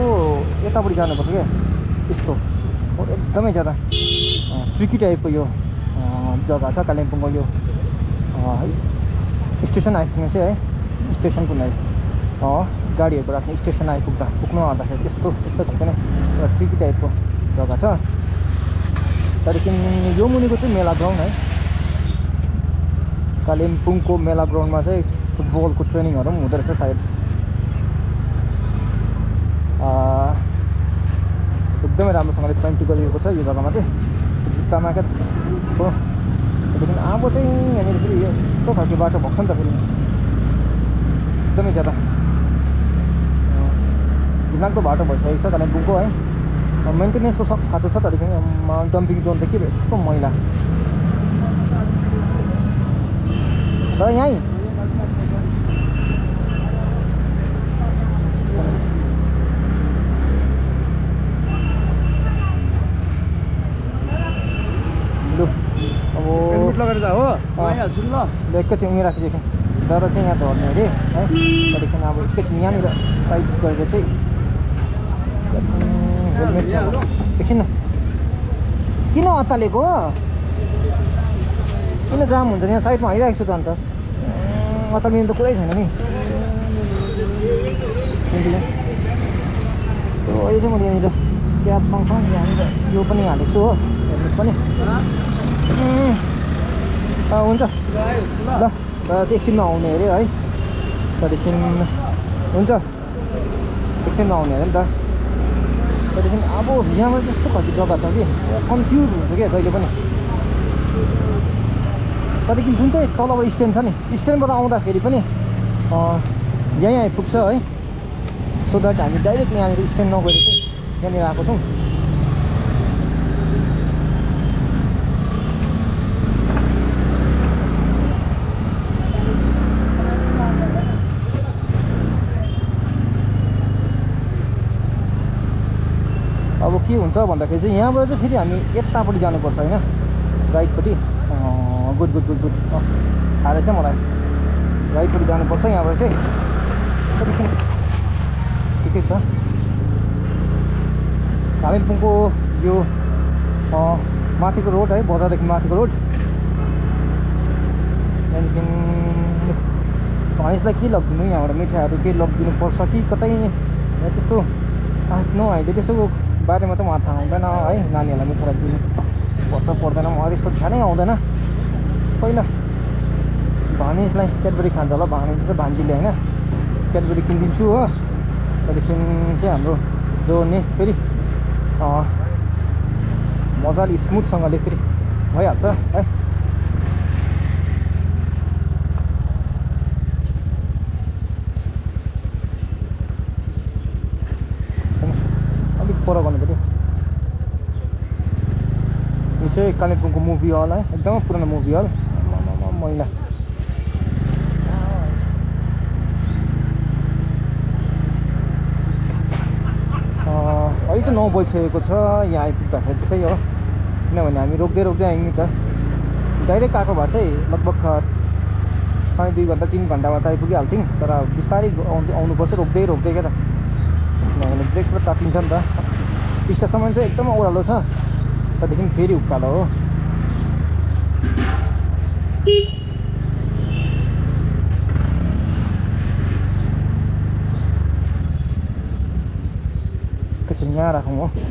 यतापट्टि जानुपर्छ क्या यस्तो एकदमै ज्यादा ट्रिकी टाइपको यो जग्गा छ कालिम्पोङको यो स्टेसन आइपुग्ने चाहिँ है स्टेसन कुनै गाडीहरूको राख्ने स्टेसन आइपुग्दा पुग्नु आँट्दाखेरि चाहिँ यस्तो यस्तो खालको नै एउटा ट्रिकी टाइपको जग्गा छ त्यहाँदेखि यो मुनिको चाहिँ मेला ग्राउन्ड है कालिम्पोङको मेला ग्राउन्डमा चाहिँ फुटबलको ट्रेनिङहरू पनि हुँदो रहेछ सायद। एकदमै राम्रोसँगले पेन्ट गरिएको छ यो जग्गामा चाहिँ। जुत्तामा क्या हो। त्यहाँदेखि अब चाहिँ यहाँनिर फेरि यस्तो खालको बाटो भएको छ नि त फेरि। एकदमै ज्यादा। घिनलाग्दो बाटो भइसकेको छ कालिम्पोङको है। मेन्टेनेन्सको सब खाँचो छ त्यहाँदेखि डम्पिङ जोन त के भयो यस्तो मैला। र यहीँ लु अब लगाएर जा हो आइहाल्छु नि ल ल एकैछिन उयो राखिदिएँ तर चाहिँ यहाँ झर्ने अरे है त्यहाँदेखि अब एकैछिन यहाँनिर साइड गरेर चाहिँ हेलमेट एकछिन न किन अत्तालेको किन जाम हुन्छ यहाँ साइडमा हालिरहेको छु त अन्त। अत्तालिनु त कुरै छैन नि। अहिले चाहिँ मैले यहाँनिर क्याब सँगसँगै यहाँनिर यो पनि हालेको छु हो। हेलमेट पनि। हुन्छ। ल एकछिनमा आउने अरे है। त्यहाँदेखि हुन्छ। एकछिनमा आउने अरे नि त। त्यहाँदेखि अब यहाँबाट त्यस्तो खालको जग्गा छ कि? कन्फ्युज हुन्छ क्या कहिले पनि। त्यहाँदेखि जुन चाहिँ तलबाट स्ट्यान्ड छ नि स्ट्यान्डबाट आउँदाखेरि पनि यहीँ आइपुग्छ है। सो द्याट हामी डाइरेक्ट यहाँनिर स्ट्यान्ड नगएर चाहिँ यहाँनिर आएको छौँ। अब के हुन्छ भन्दाखेरि चाहिँ यहाँबाट चाहिँ फेरि हामी यतापट्टि जानुपर्छ होइन राइटपट्टि। गुड गुड गुड गुड थाहा रहेछ मलाई। राइटपट्टि जानुपर्छ यहाँबाट चाहिँ। ठिकै छ। कालिम्पोङको यो माथिको रोड है बजारदेखि माथिको रोड। त्यहाँदेखि भनेसलाई के लगिदिनु? यहाँबाट मिठाईहरू केही लगिदिनु पर्छ? कि कतै त्यस्तो आफ्नो अहिले त्यसो बारेमा चाहिँ मलाई थाहा हुँदैन है नानीहरूलाई मिठाई दिनु पर्छ पर्दैन। मलाई त्यस्तो ध्यानै आउँदैन। पहिला भानिजलाई क्याडबरी खान्छ होला। भानिज र भान्जीले होइन? क्याडबरी किनिदिन्छु हो। त्यहाँदेखि चाहिँ हाम्रो जो नि फेरि मजाले स्मुथसँगले फेरि भइहाल्छ है अलिक पर गर्नु पऱ्यो यो चाहिँ कालिम्पोङको मुभी हल है एकदमै पुरानो मुभी हल मैला अहिले चाहिँ नौ बजिसकेको छ यहाँ आइपुग्दाखेरि चाहिँ हो किनभने हामी रोक्दै रोक्दै आयौँ नि त डाइरेक्ट आएको भए चाहिँ लगभग साढे दुई घन्टा तिन घन्टामा चाहिँ आइपुगिहाल्थ्यौँ तर बिस्तारै आउनु आउनुपर्छ रोक्दै रोक्दै क्या त किनभने ब्रेक पुरा तातिन्छ नि त टिस्टासम्म चाहिँ एकदम ओह्रालो छ त्यहाँदेखि फेरि उकालो हो एकैछिन यहाँ राखौँ हो सो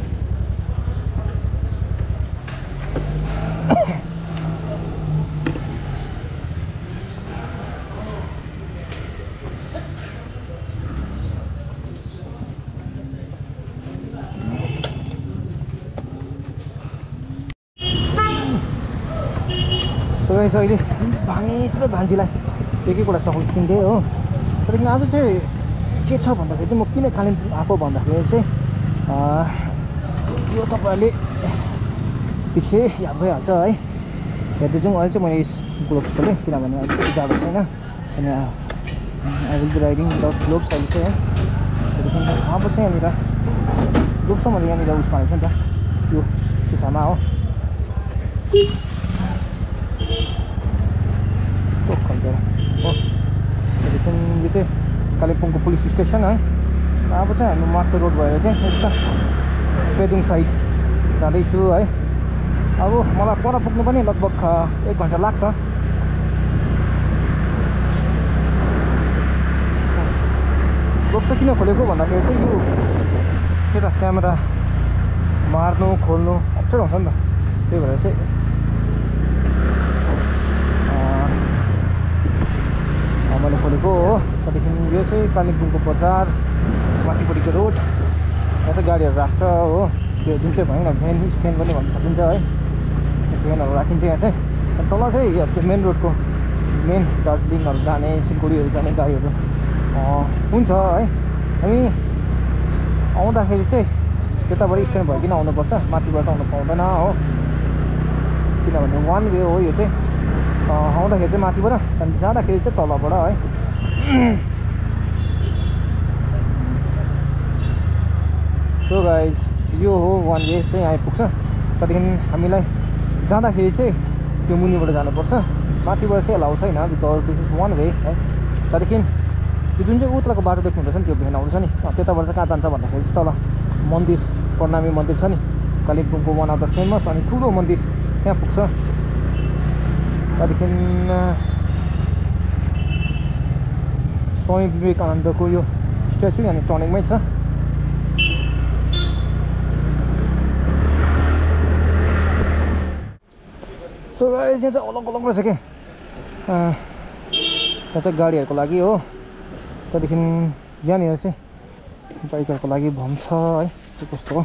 गाइस अहिले भानिज र भान्जीलाई एक एकवटा चकलेट किनिदिएँ हो त्यहाँदेखि आज चाहिँ के छ भन्दाखेरि चाहिँ म किन कालिम्पोङ आएको भन्दाखेरि चाहिँ त्यो तपाईँहरूले पछि याद भइहाल्छ है हेर्दै जाउँ अहिले चाहिँ मैले यस ग्लोभ्स खोलेँ किनभने त्यति जाडो छैन अनि I will be riding without gloves अहिले चाहिँ है त्यहाँदेखि अब चाहिँ यहाँनिर ग्लोभ्स त मैले यहाँनिर उस पाएको छु नि त त्यो सिसामा हो खालको हो त्यहाँदेखि यो चाहिँ कालिम्पोङको पुलिस स्टेसन है अब चाहिँ हाम्रो माथि रोड भएर चाहिँ यता पेदुङ साइड जाँदैछु है अब मलाई पर पुग्नु पनि लगभग एक घन्टा लाग्छ चाहिँ किन खोलेको भन्दाखेरि चाहिँ यो के त क्यामेरा मार्नु खोल्नु अप्ठ्यारो हुन्छ नि त त्यही भएर चाहिँ अँ, मैले खोलेको हो त्यहाँदेखि यो चाहिँ कालिम्पोङको बजार माथिपट्टिको रोड यहाँ चाहिँ गाडीहरू राख्छ हो त्यो जुन चाहिँ भएन मेन स्ट्यान्ड पनि भन्न सकिन्छ है ट्रेनहरू राखिन्छ यहाँ चाहिँ तल चाहिँ त्यो मेन रोडको मेन दार्जिलिङहरू जाने सिलगढीहरू जाने गाडीहरू हुन्छ है हामी आउँदाखेरि चाहिँ त्यताबाट स्ट्यान्ड भइकन आउनुपर्छ माथिबाट आउनु पाउँदैन हो किनभने वान वे हो यो चाहिँ आउँदाखेरि चाहिँ माथिबाट त्यहाँदेखि जाँदाखेरि चाहिँ तलबाट है सो गाइज यो हो वान वे चाहिँ आइपुग्छ त्यहाँदेखि हामीलाई जाँदाखेरि चाहिँ त्यो मुनिबाट जानुपर्छ माथिबाट चाहिँ अलाउ छैन because this is one way है त्यहाँदेखि त्यो जुन चाहिँ उत्तरको बाटो देख्नु हुँदैछ नि त्यो भेन आउँछ नि त्यताबाट चाहिँ कहाँ जान्छ भन्दाखेरि चाहिँ तल मन्दिर प्रणामी मन्दिर छ नि कालिम्पोङको वान अफ द फेमस अनि ठुलो मन्दिर त्यहाँ पुग्छ त्यहाँदेखि स्वामी विवेकानन्दको यो स्ट्याचु यहाँनिर टर्निङमै छ सो यहाँ चाहिँ अलग अलग रहेछ क्या अँ, यहाँ चाहिँ गाडीहरूको लागि हो त्यहाँदेखि यहाँनिर चाहिँ बाइकहरूको लागि भम छ है त्यो कस्तो हो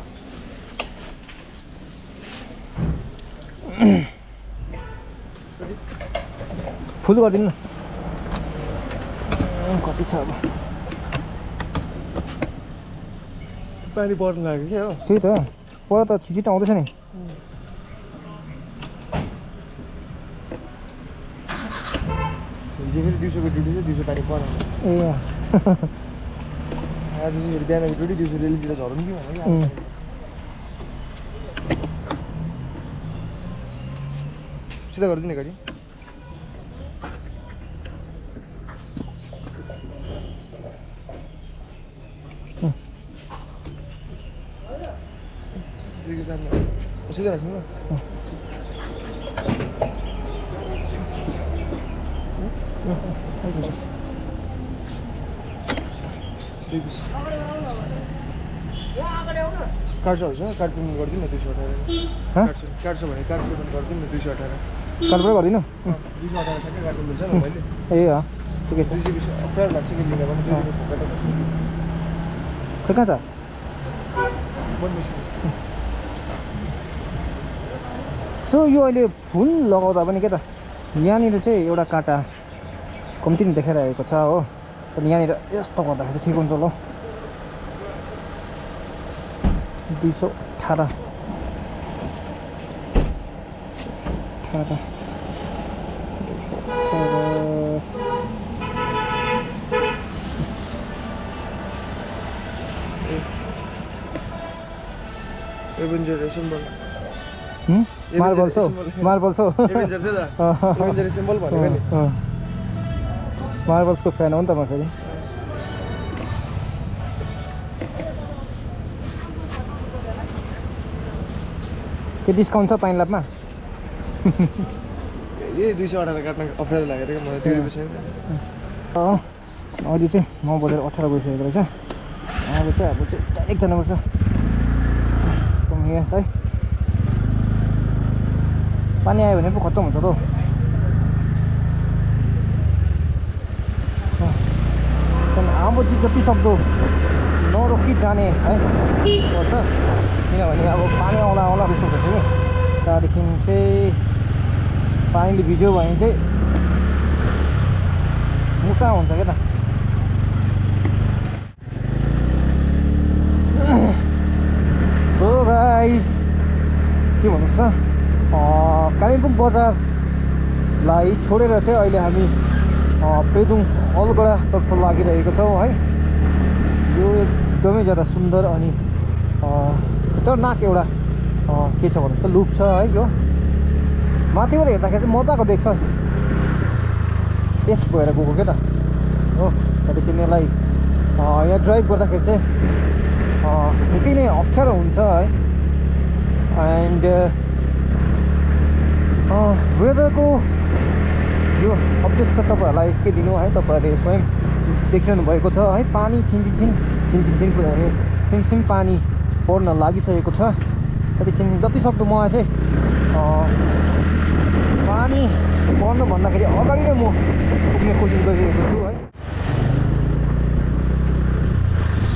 फुल गरिदिनु न। कति छ अब? पानी पर्नु लाग्यो क्या हो? त्यही त पर त छिटो आउँदैछ नि। फेरि दिउँसोको ड्युटी चाहिँ दिउँसो पानी परेन ए। आज चाहिँ फेरि बिहानको ड्युटी दिउँसो रेलीतिर झरौँ कि उम्. सिधा गरिदिने गाडी। सिधा राख्नु ल काट्छ हुन्छ कार्ड पेमेन्ट गरिदिनु न दुई सौ अठार हँ? काट्छ भने कार्ड पेमेन्ट गरिदिनु न दुई सौ अठार कालबाटै गरिदिनु दुई सौ अठार ठ्याक्कै काट्नु मिल्छ नि मैले ए अँ ठिकै छ दुई सौ बिस अप्ठ्यारो लाग्छ कि लिँदा पनि खै कहाँ छ सो यो अहिले फुल लगाउँदा पनि के त यहाँनिर चाहिँ एउटा काँटा कम्ती नै देखाइरहेको छ हो। अनि यहाँनिर यस्तो गर्दाखेरि चाहिँ ठिक हुन्छ ल दुई सौ अठार। अठार। एभेन्जर हुँ? Marble symbol. मार्बल नि मार्बल्सको फ्यान हो नि त म फेरि के डिस्काउन्ट छ पाइन लाभमा यही दुई सौ अठार काट्न अप्ठ्यारो लागेर अहिले चाहिँ नौ बजेर अठार गइसकेको रहेछ। अब चाहिँ अब चाहिँ डाइरेक्ट जानुपर्छ। है पानी आयो भने पो खत्तम हुन्छ त हौ अँ, त्यहाँदेखि अब चाहिँ जति सक्दो नरोकी जाने है पर्छ किनभने अब पानी आउँला आउँला जस्तो हुन्छ कि त्यहाँदेखि चाहिँ पानीले भिज्यो भने चाहिँ मुसा हुन्छ क्या त सो गाइस के भन्नुहोस् त कालिम्पोङ बजारलाई छोडेर चाहिँ अहिले हामी पेदुङ अलगडातर्फ लागिरहेको छौँ है। यो एकदमै ज्यादा सुन्दर अनि खतरनाक एउटा के छ भन्नुहोस् त लुप छ है यो। माथिबाट हेर्दाखेरि चाहिँ मजाको देख्छ। यस भएर गएको क्या त? हो त्यहाँदेखि यसलाई यहाँ ड्राइभ गर्दाखेरि चाहिँ निकै नै अप्ठ्यारो हुन्छ है। एन्ड वेदरको यो अपडेट छ तपाईँहरूलाई के दिनु है तपाईँहरूले स्वयं देखिरहनु भएको छ है पानी छिन छिन छिन छिन छिन छिन पुऱ्याउने सिमसिम पानी पर्न लागिसकेको छ। त्यहाँदेखि जतिसक्दो मलाई चाहिँ पानी पर्नु भन्दाखेरि अगाडि नै म पुग्ने कोसिस गरिरहेको छु है।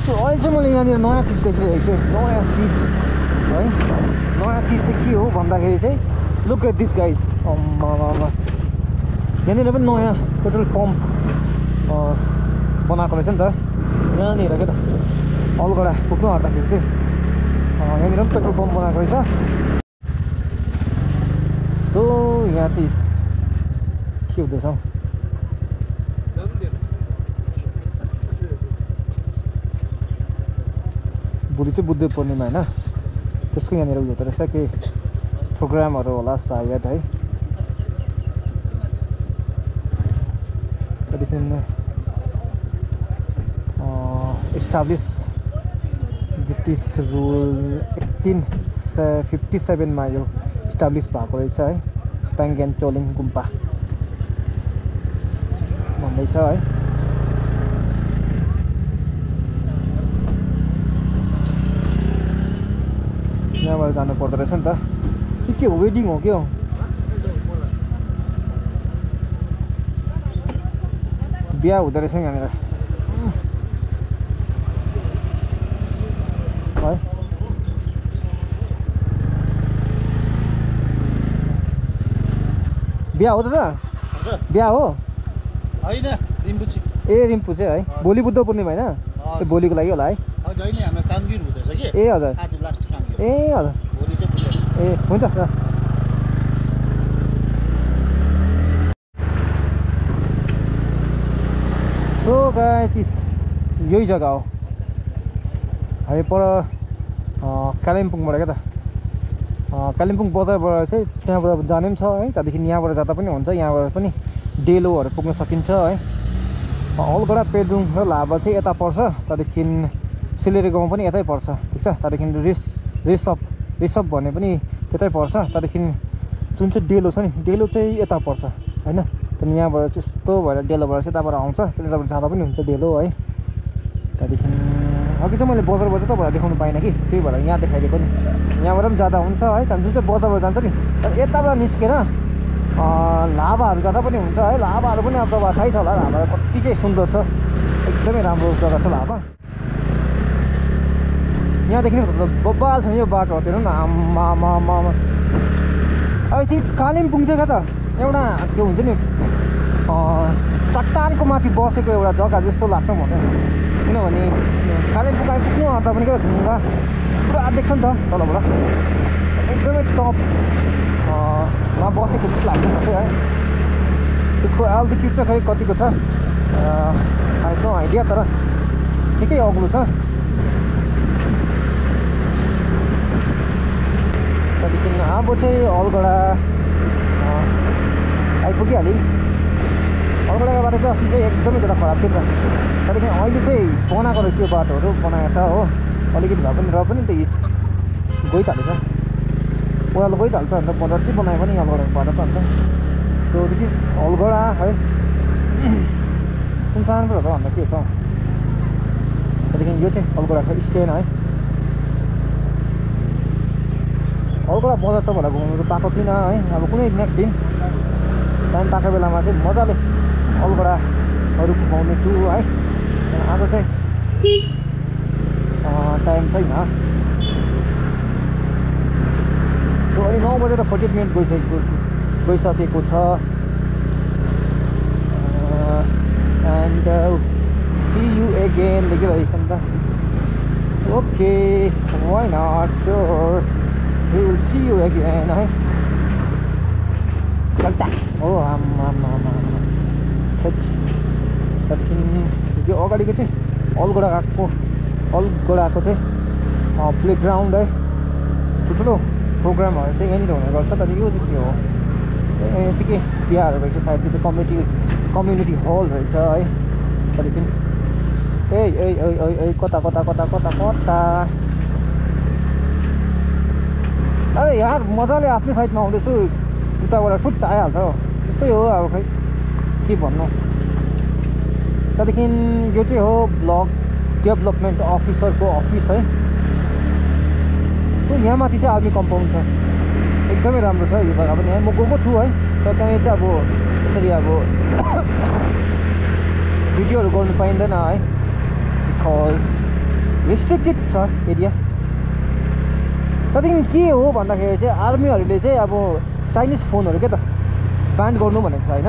सो अहिले चाहिँ मैले यहाँनिर नयाँ चिज देखिरहेको छु नयाँ चिज है नयाँ चिज चाहिँ के हो भन्दाखेरि चाहिँ लुक एट दिस गाइज यहाँनिर पनि नयाँ पेट्रोल पम्प बनाएको रहेछ नि त यहाँनिर क्या त अलगडा पुग्नु आँट्दाखेरि चाहिँ यहाँनिर पनि पेट्रोल पम्प बनाएको रहेछ सो यहाँ चाहिँ के हुँदैछ हौ भोलि चाहिँ बुद्ध पूर्णिमा होइन त्यसको यहाँनिर उयो हुँदो रहेछ के प्रोग्रामहरू होला सायद है। त्यहाँदेखि establish British rule eighteen fifty सेभेनमा यो इस्टाब्लिस भएको रहेछ है। प्याङ्गेन चोलिङ गुम्पा भन्दैछ है। यहाँबाट जानु पर्दो रहेछ नि त। हो वेडिङ हो के हो बिहा हुँदो रहेछ यहाँनिर है बिहा हो त बिहा हो होइन ए रिम्पू चाहिँ है भोलि बुद्ध पूर्णिमा होइन त्यो भोलिको लागि होला है ए हजुर ए हजुर ए हुन्छ ल। सो गाइस इस यही जग्गा हो। हामी पर कालिम्पोङबाट क्या त। कालिम्पोङ बजारबाट चाहिँ त्यहाँबाट जाने पनि छ है। त्यहाँदेखि यहाँबाट जाँदा पनि हुन्छ यहाँबाट पनि डेलोहरू पुग्न सकिन्छ है। अलगढा पेदुङ र लाभा चाहिँ यता पर्छ त्यहाँदेखि सिलेरी गाउँ पनि यतै पर्छ ठिक छ? त्यहाँदेखि रिस रिसप रिसप भन्ने पनि त्यतै पर्छ। त्यहाँदेखि जुन चाहिँ डेलो छ नि डेलो चाहिँ यता पर्छ होइन? त्यहाँदेखि यहाँबाट चाहिँ यस्तो भएर डेलोबाट चाहिँ यताबाट आउँछ। त्यताबाट जाँदा पनि हुन्छ डेलो है? त्यहाँदेखि अघि चाहिँ मैले बजारबाट चाहिँ तपाईँलाई देखाउनु पाइनँ कि त्यही भएर यहाँ देखाइदिएको नि। यहाँबाट पनि जाँदा हुन्छ है? त्यहाँदेखि जुन चाहिँ बजारबाट जान्छ नि यताबाट निस्केर लाभाहरू जाँदा पनि हुन्छ है? लाभाहरू पनि अब तपाईँलाई थाहै छ होला लाभा कति चाहिँ सुन्दर छ। एकदमै राम्रो जग्गा छ लाभा। यहाँदेखि बब्बाल छ नि यो बाटो हेर्नु न आम्मामामा अब चाहिँ कालिम्पोङ चाहिँ क्या त एउटा के हुन्छ नि चट्टानको माथि बसेको एउटा जग्गा जस्तो लाग्छ मलाई। किनभने कालिम्पोङ आइपुग्नु आँट्दा पनि क्या ढुङ्गा पुरा देख्छ नि त तलबाट। एकदमै टप मा बसेको जस्तो लाग्छ मलाई चाहिँ है। यसको एल्टिट्युड चाहिँ खै कतिको छ? आई नो आइडिया तर निकै अग्लो छ। त्यहाँदेखि अब चाहिँ अलगढा अँ, आइपुगिहाल्यो अलगढाको बाटो चाहिँ अस्ति चाहिँ एकदमै ज्यादा खराब थियो नि त। त्यहाँदेखि अहिले चाहिँ बनाएको रहेछ यो बाटोहरू बनाएको छ हो। अलिकति भए पनि र पनि त यस। गइहालेछ। ओह्रालो गइहाल्छ अन्त जति बनायो भने अलगढाको बाटो त अन्त। सो दिस इज अलगढा है। सुनसान पो हो त अन्त के छ। त्यहाँदेखि यो चाहिँ अलगढाको स्ट्यान्ड है। अलगढा बजार तपाईँहरूलाई घुमाउनु त पाएको छुइनँ है। अब कुनै नेक्स्ट दिन टाइम पाएको बेलामा चाहिँ मजाले अलगढाहरू घुमाउने छु है। आज चाहिँ टाइम छैन। सो अहिले नौ बजेर फोर्टी मिनट गइसकेको गइसकेको छ। एन्ड सी यु एगेन लेखिरहेछ नि त। Okay why not sure we will see you again है चल्ता हो आम्मा आम्मा त्यहाँदेखि यो अगाडिको चाहिँ अलगढा आएको अलगढाको चाहिँ प्ले ग्राउन्ड है ठुल्ठुलो प्रोग्रामहरू चाहिँ यहाँनिर हुने गर्छ त्यहाँदेखि यो चाहिँ के हो यहाँ चाहिँ के बिहाहरू रहेछ सायद त्यो कम्युनिटी कम्युनिटी हल रहेछ है त्यहाँदेखि ए ए ए कता कता कता कता कता अरे यार मजाले आफ्नै साइडमा आउँदैछु। उताबाट फुट आइहाल्छ हौ। त्यस्तै हो अब खै के भन्नु? त्यहाँदेखि यो चाहिँ हो ब्लक डेभलपमेन्ट अफिसरको अफिस है। सो यहाँ माथि चाहिँ आर्मी कम्पाउन्ड छ। एकदमै राम्रो छ यो जग्गा पनि है। म गएको छु है तर त्यहाँनिर चाहिँ अब यसरी अब भिडियोहरू गर्नु पाइँदैन है। बिकज रेस्ट्रिक्टेड छ एरिया। त्यहाँदेखि के हो भन्दाखेरि चाहिँ आर्मीहरूले चाहिँ अब चाइनिज फोनहरू के त ब्यान्ड गर्नु भनेको छ होइन।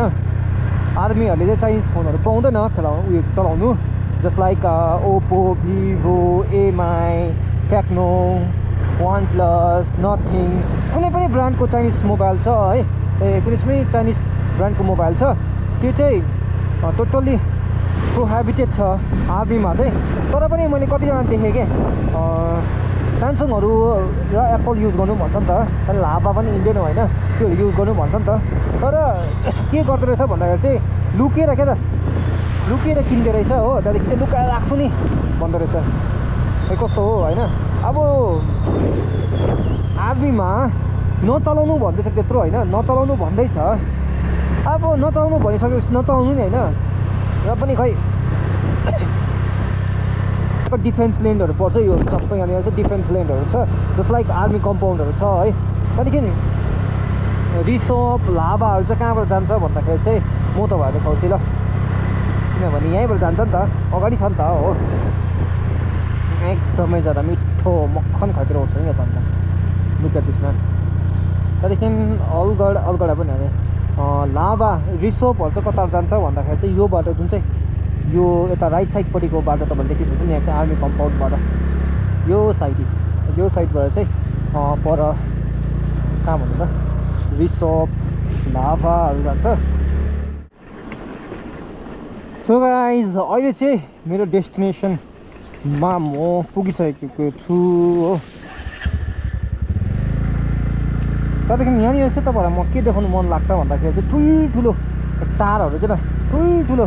आर्मीहरूले चाहिँ चाइनिज फोनहरू पाउँदैन खेलाउनु उयो चलाउनु। Just like Oppo Vivo MI Tecno one plus nothing. कुनै पनि ब्रान्डको चाइनिज मोबाइल छ है। ए कुनै पनि चाइनिज ब्रान्डको मोबाइल छ। त्यो चाहिँ टोटल्ली प्रोहाबिटेड छ आर्मीमा चाहिँ। तर पनि मैले कतिजना देखेँ क्या स्यामसङहरू र एप्पल युज गर्नु भन्छ नि त। अनि लाभा पनि इन्डियन होइन। त्योहरू युज गर्नु भन्छ नि त। तर के गर्दो रहेछ भन्दाखेरि चाहिँ लुकेर क्या त। लुकेर किन्दो रहेछ हो। त्यहाँदेखि चाहिँ लुकाएर राख्छु नि भन्दो रहेछ। खै कस्तो हो होइन? अब आर्मीमा नचलाउनु भन्दैछ त्यत्रो होइन? नचलाउनु भन्दैछ। अब नचलाउनु भनिसकेपछि नचलाउनु नि होइन? र पनि खै डिफेन्स ल्यान्डहरू पर्छ यो सबै यहाँनिर चाहिँ डिफेन्स ल्यान्डहरू छ जस्ट लाइक आर्मी कम्पाउन्डहरू छ है। त्यहाँदेखि रिसोप लाभाहरू चाहिँ कहाँबाट जान्छ भन्दाखेरि चाहिँ म तपाईँहरू देखाउँछु ल। किनभने यहीँबाट जान्छ नि त अगाडि छ नि त हो। एकदमै ज्यादा मिठो मक्खन खाइदिएर आउँछ नि यो त अन्त। लुक दिसमा त्यहाँदेखि अलगढ अलगढा पनि हामी लाभा रिसोपहरू चाहिँ कता जान्छ भन्दाखेरि चाहिँ यो बाटो जुन चाहिँ यो यता राइट साइडपट्टिको बाटो तपाईँले देखिनुहुन्छ नि यहाँको आर्मी कम्पाउन्डबाट यो साइड यो साइडबाट चाहिँ पर कहाँ भन्नु त? रिसोप लाभाहरू जान्छ। सो गाइज अहिले चाहिँ मेरो डेस्टिनेसनमा म पुगिसकेको छु हो। त्यहाँदेखि यहाँनिर चाहिँ तपाईँहरूलाई म के देखाउनु मन लाग्छ भन्दाखेरि चाहिँ ठुल्ठुलो टारहरू क्या त? ठुल्ठुलो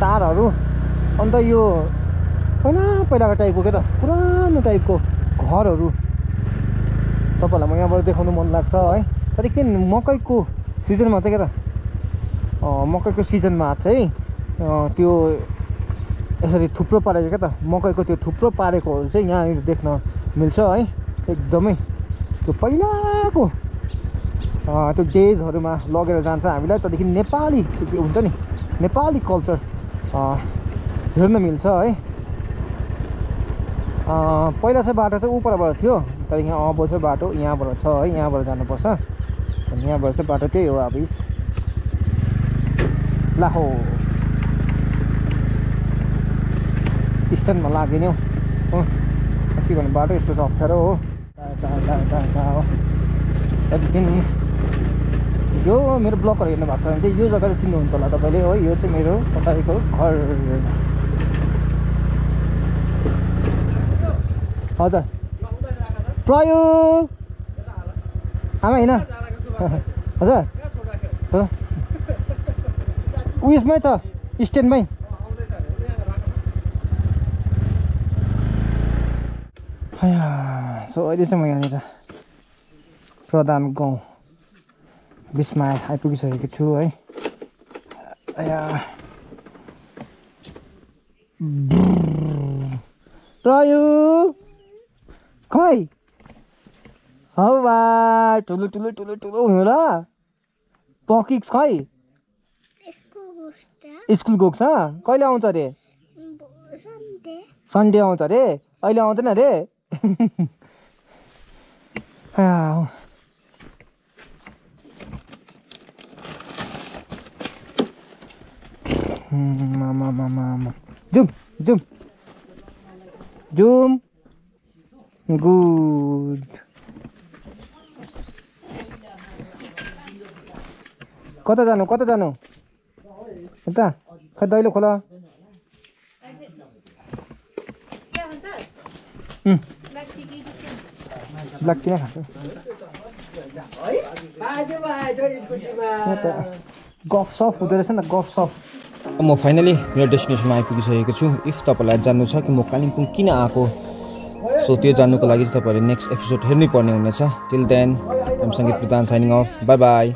टारहरू अन्त यो पहिला पहिलाको टाइपको क्या त पुरानो टाइपको घरहरू। तपाईँहरूलाई म यहाँबाट देखाउनु मन लाग्छ है। त्यहाँदेखि मकैको सिजनमा चाहिँ क्या त मकैको सिजनमा चाहिँ त्यो यसरी थुप्रो पारेको क्या त मकैको त्यो थुप्रो पारेकोहरू चाहिँ यहाँनिर देख्न मिल्छ है। एकदमै त्यो पहिलाको त्यो डेजहरूमा लगेर जान्छ हामीलाई त्यहाँदेखि नेपाली त्यो के हुन्छ नि नेपाली कल्चर हेर्न मिल्छ है। पहिला चाहिँ बाटो चाहिँ उपरबाट थियो त्यहाँदेखि अब चाहिँ बाटो यहाँबाट छ है यहाँबाट जानुपर्छ। अनि यहाँबाट चाहिँ बाटो त्यही हो अब इस। ला हो। स्ट्यान्डमा लाग्यो हो। के भन्नु बाटो यस्तो छ अप्ठ्यारो हो। त्यहाँदेखि जो मेरो ब्लगहरू हेर्नु भएको छ भने चाहिँ यो जग्गा चाहिँ चिन्नुहुन्छ होला तपाईँले। हो यो चाहिँ मेरो तपाईँको घर। हजुर। प्रयोग आमा होइन हजुर। उयसमै छ स्ट्यान्डमै। सो अहिले चाहिँ म यहाँनिर प्रधान गाउँ। बिचमा आइपुगिसकेको छु है। आया। प्रयोग खै? हौ बा ठुलो ठुलो ठुलो ठुलो हुनु र पकिक्स खै? स्कुल गएको छ कहिले आउँछ अरे? सन्डे। आउँछ अरे? अहिले आउँदैन अरे? जुम जुम जुम गुड कता जानु कता जानु यता खै दैलो खोला ब्ल्याक टी नै खान्छु गफ सफ हुँदो रहेछ नि त गफ सफ म फाइनली मेरो डेस्टिनेसनमा आइपुगिसकेको छु। इफ तपाईँलाई जान्नु छ कि म कालिम्पोङ किन आएको सो त्यो जान्नुको लागि चाहिँ तपाईँहरूले नेक्स्ट एपिसोड हेर्नै पर्ने हुनेछ। Till then I'm Sangeet Pradhan signing off bye bye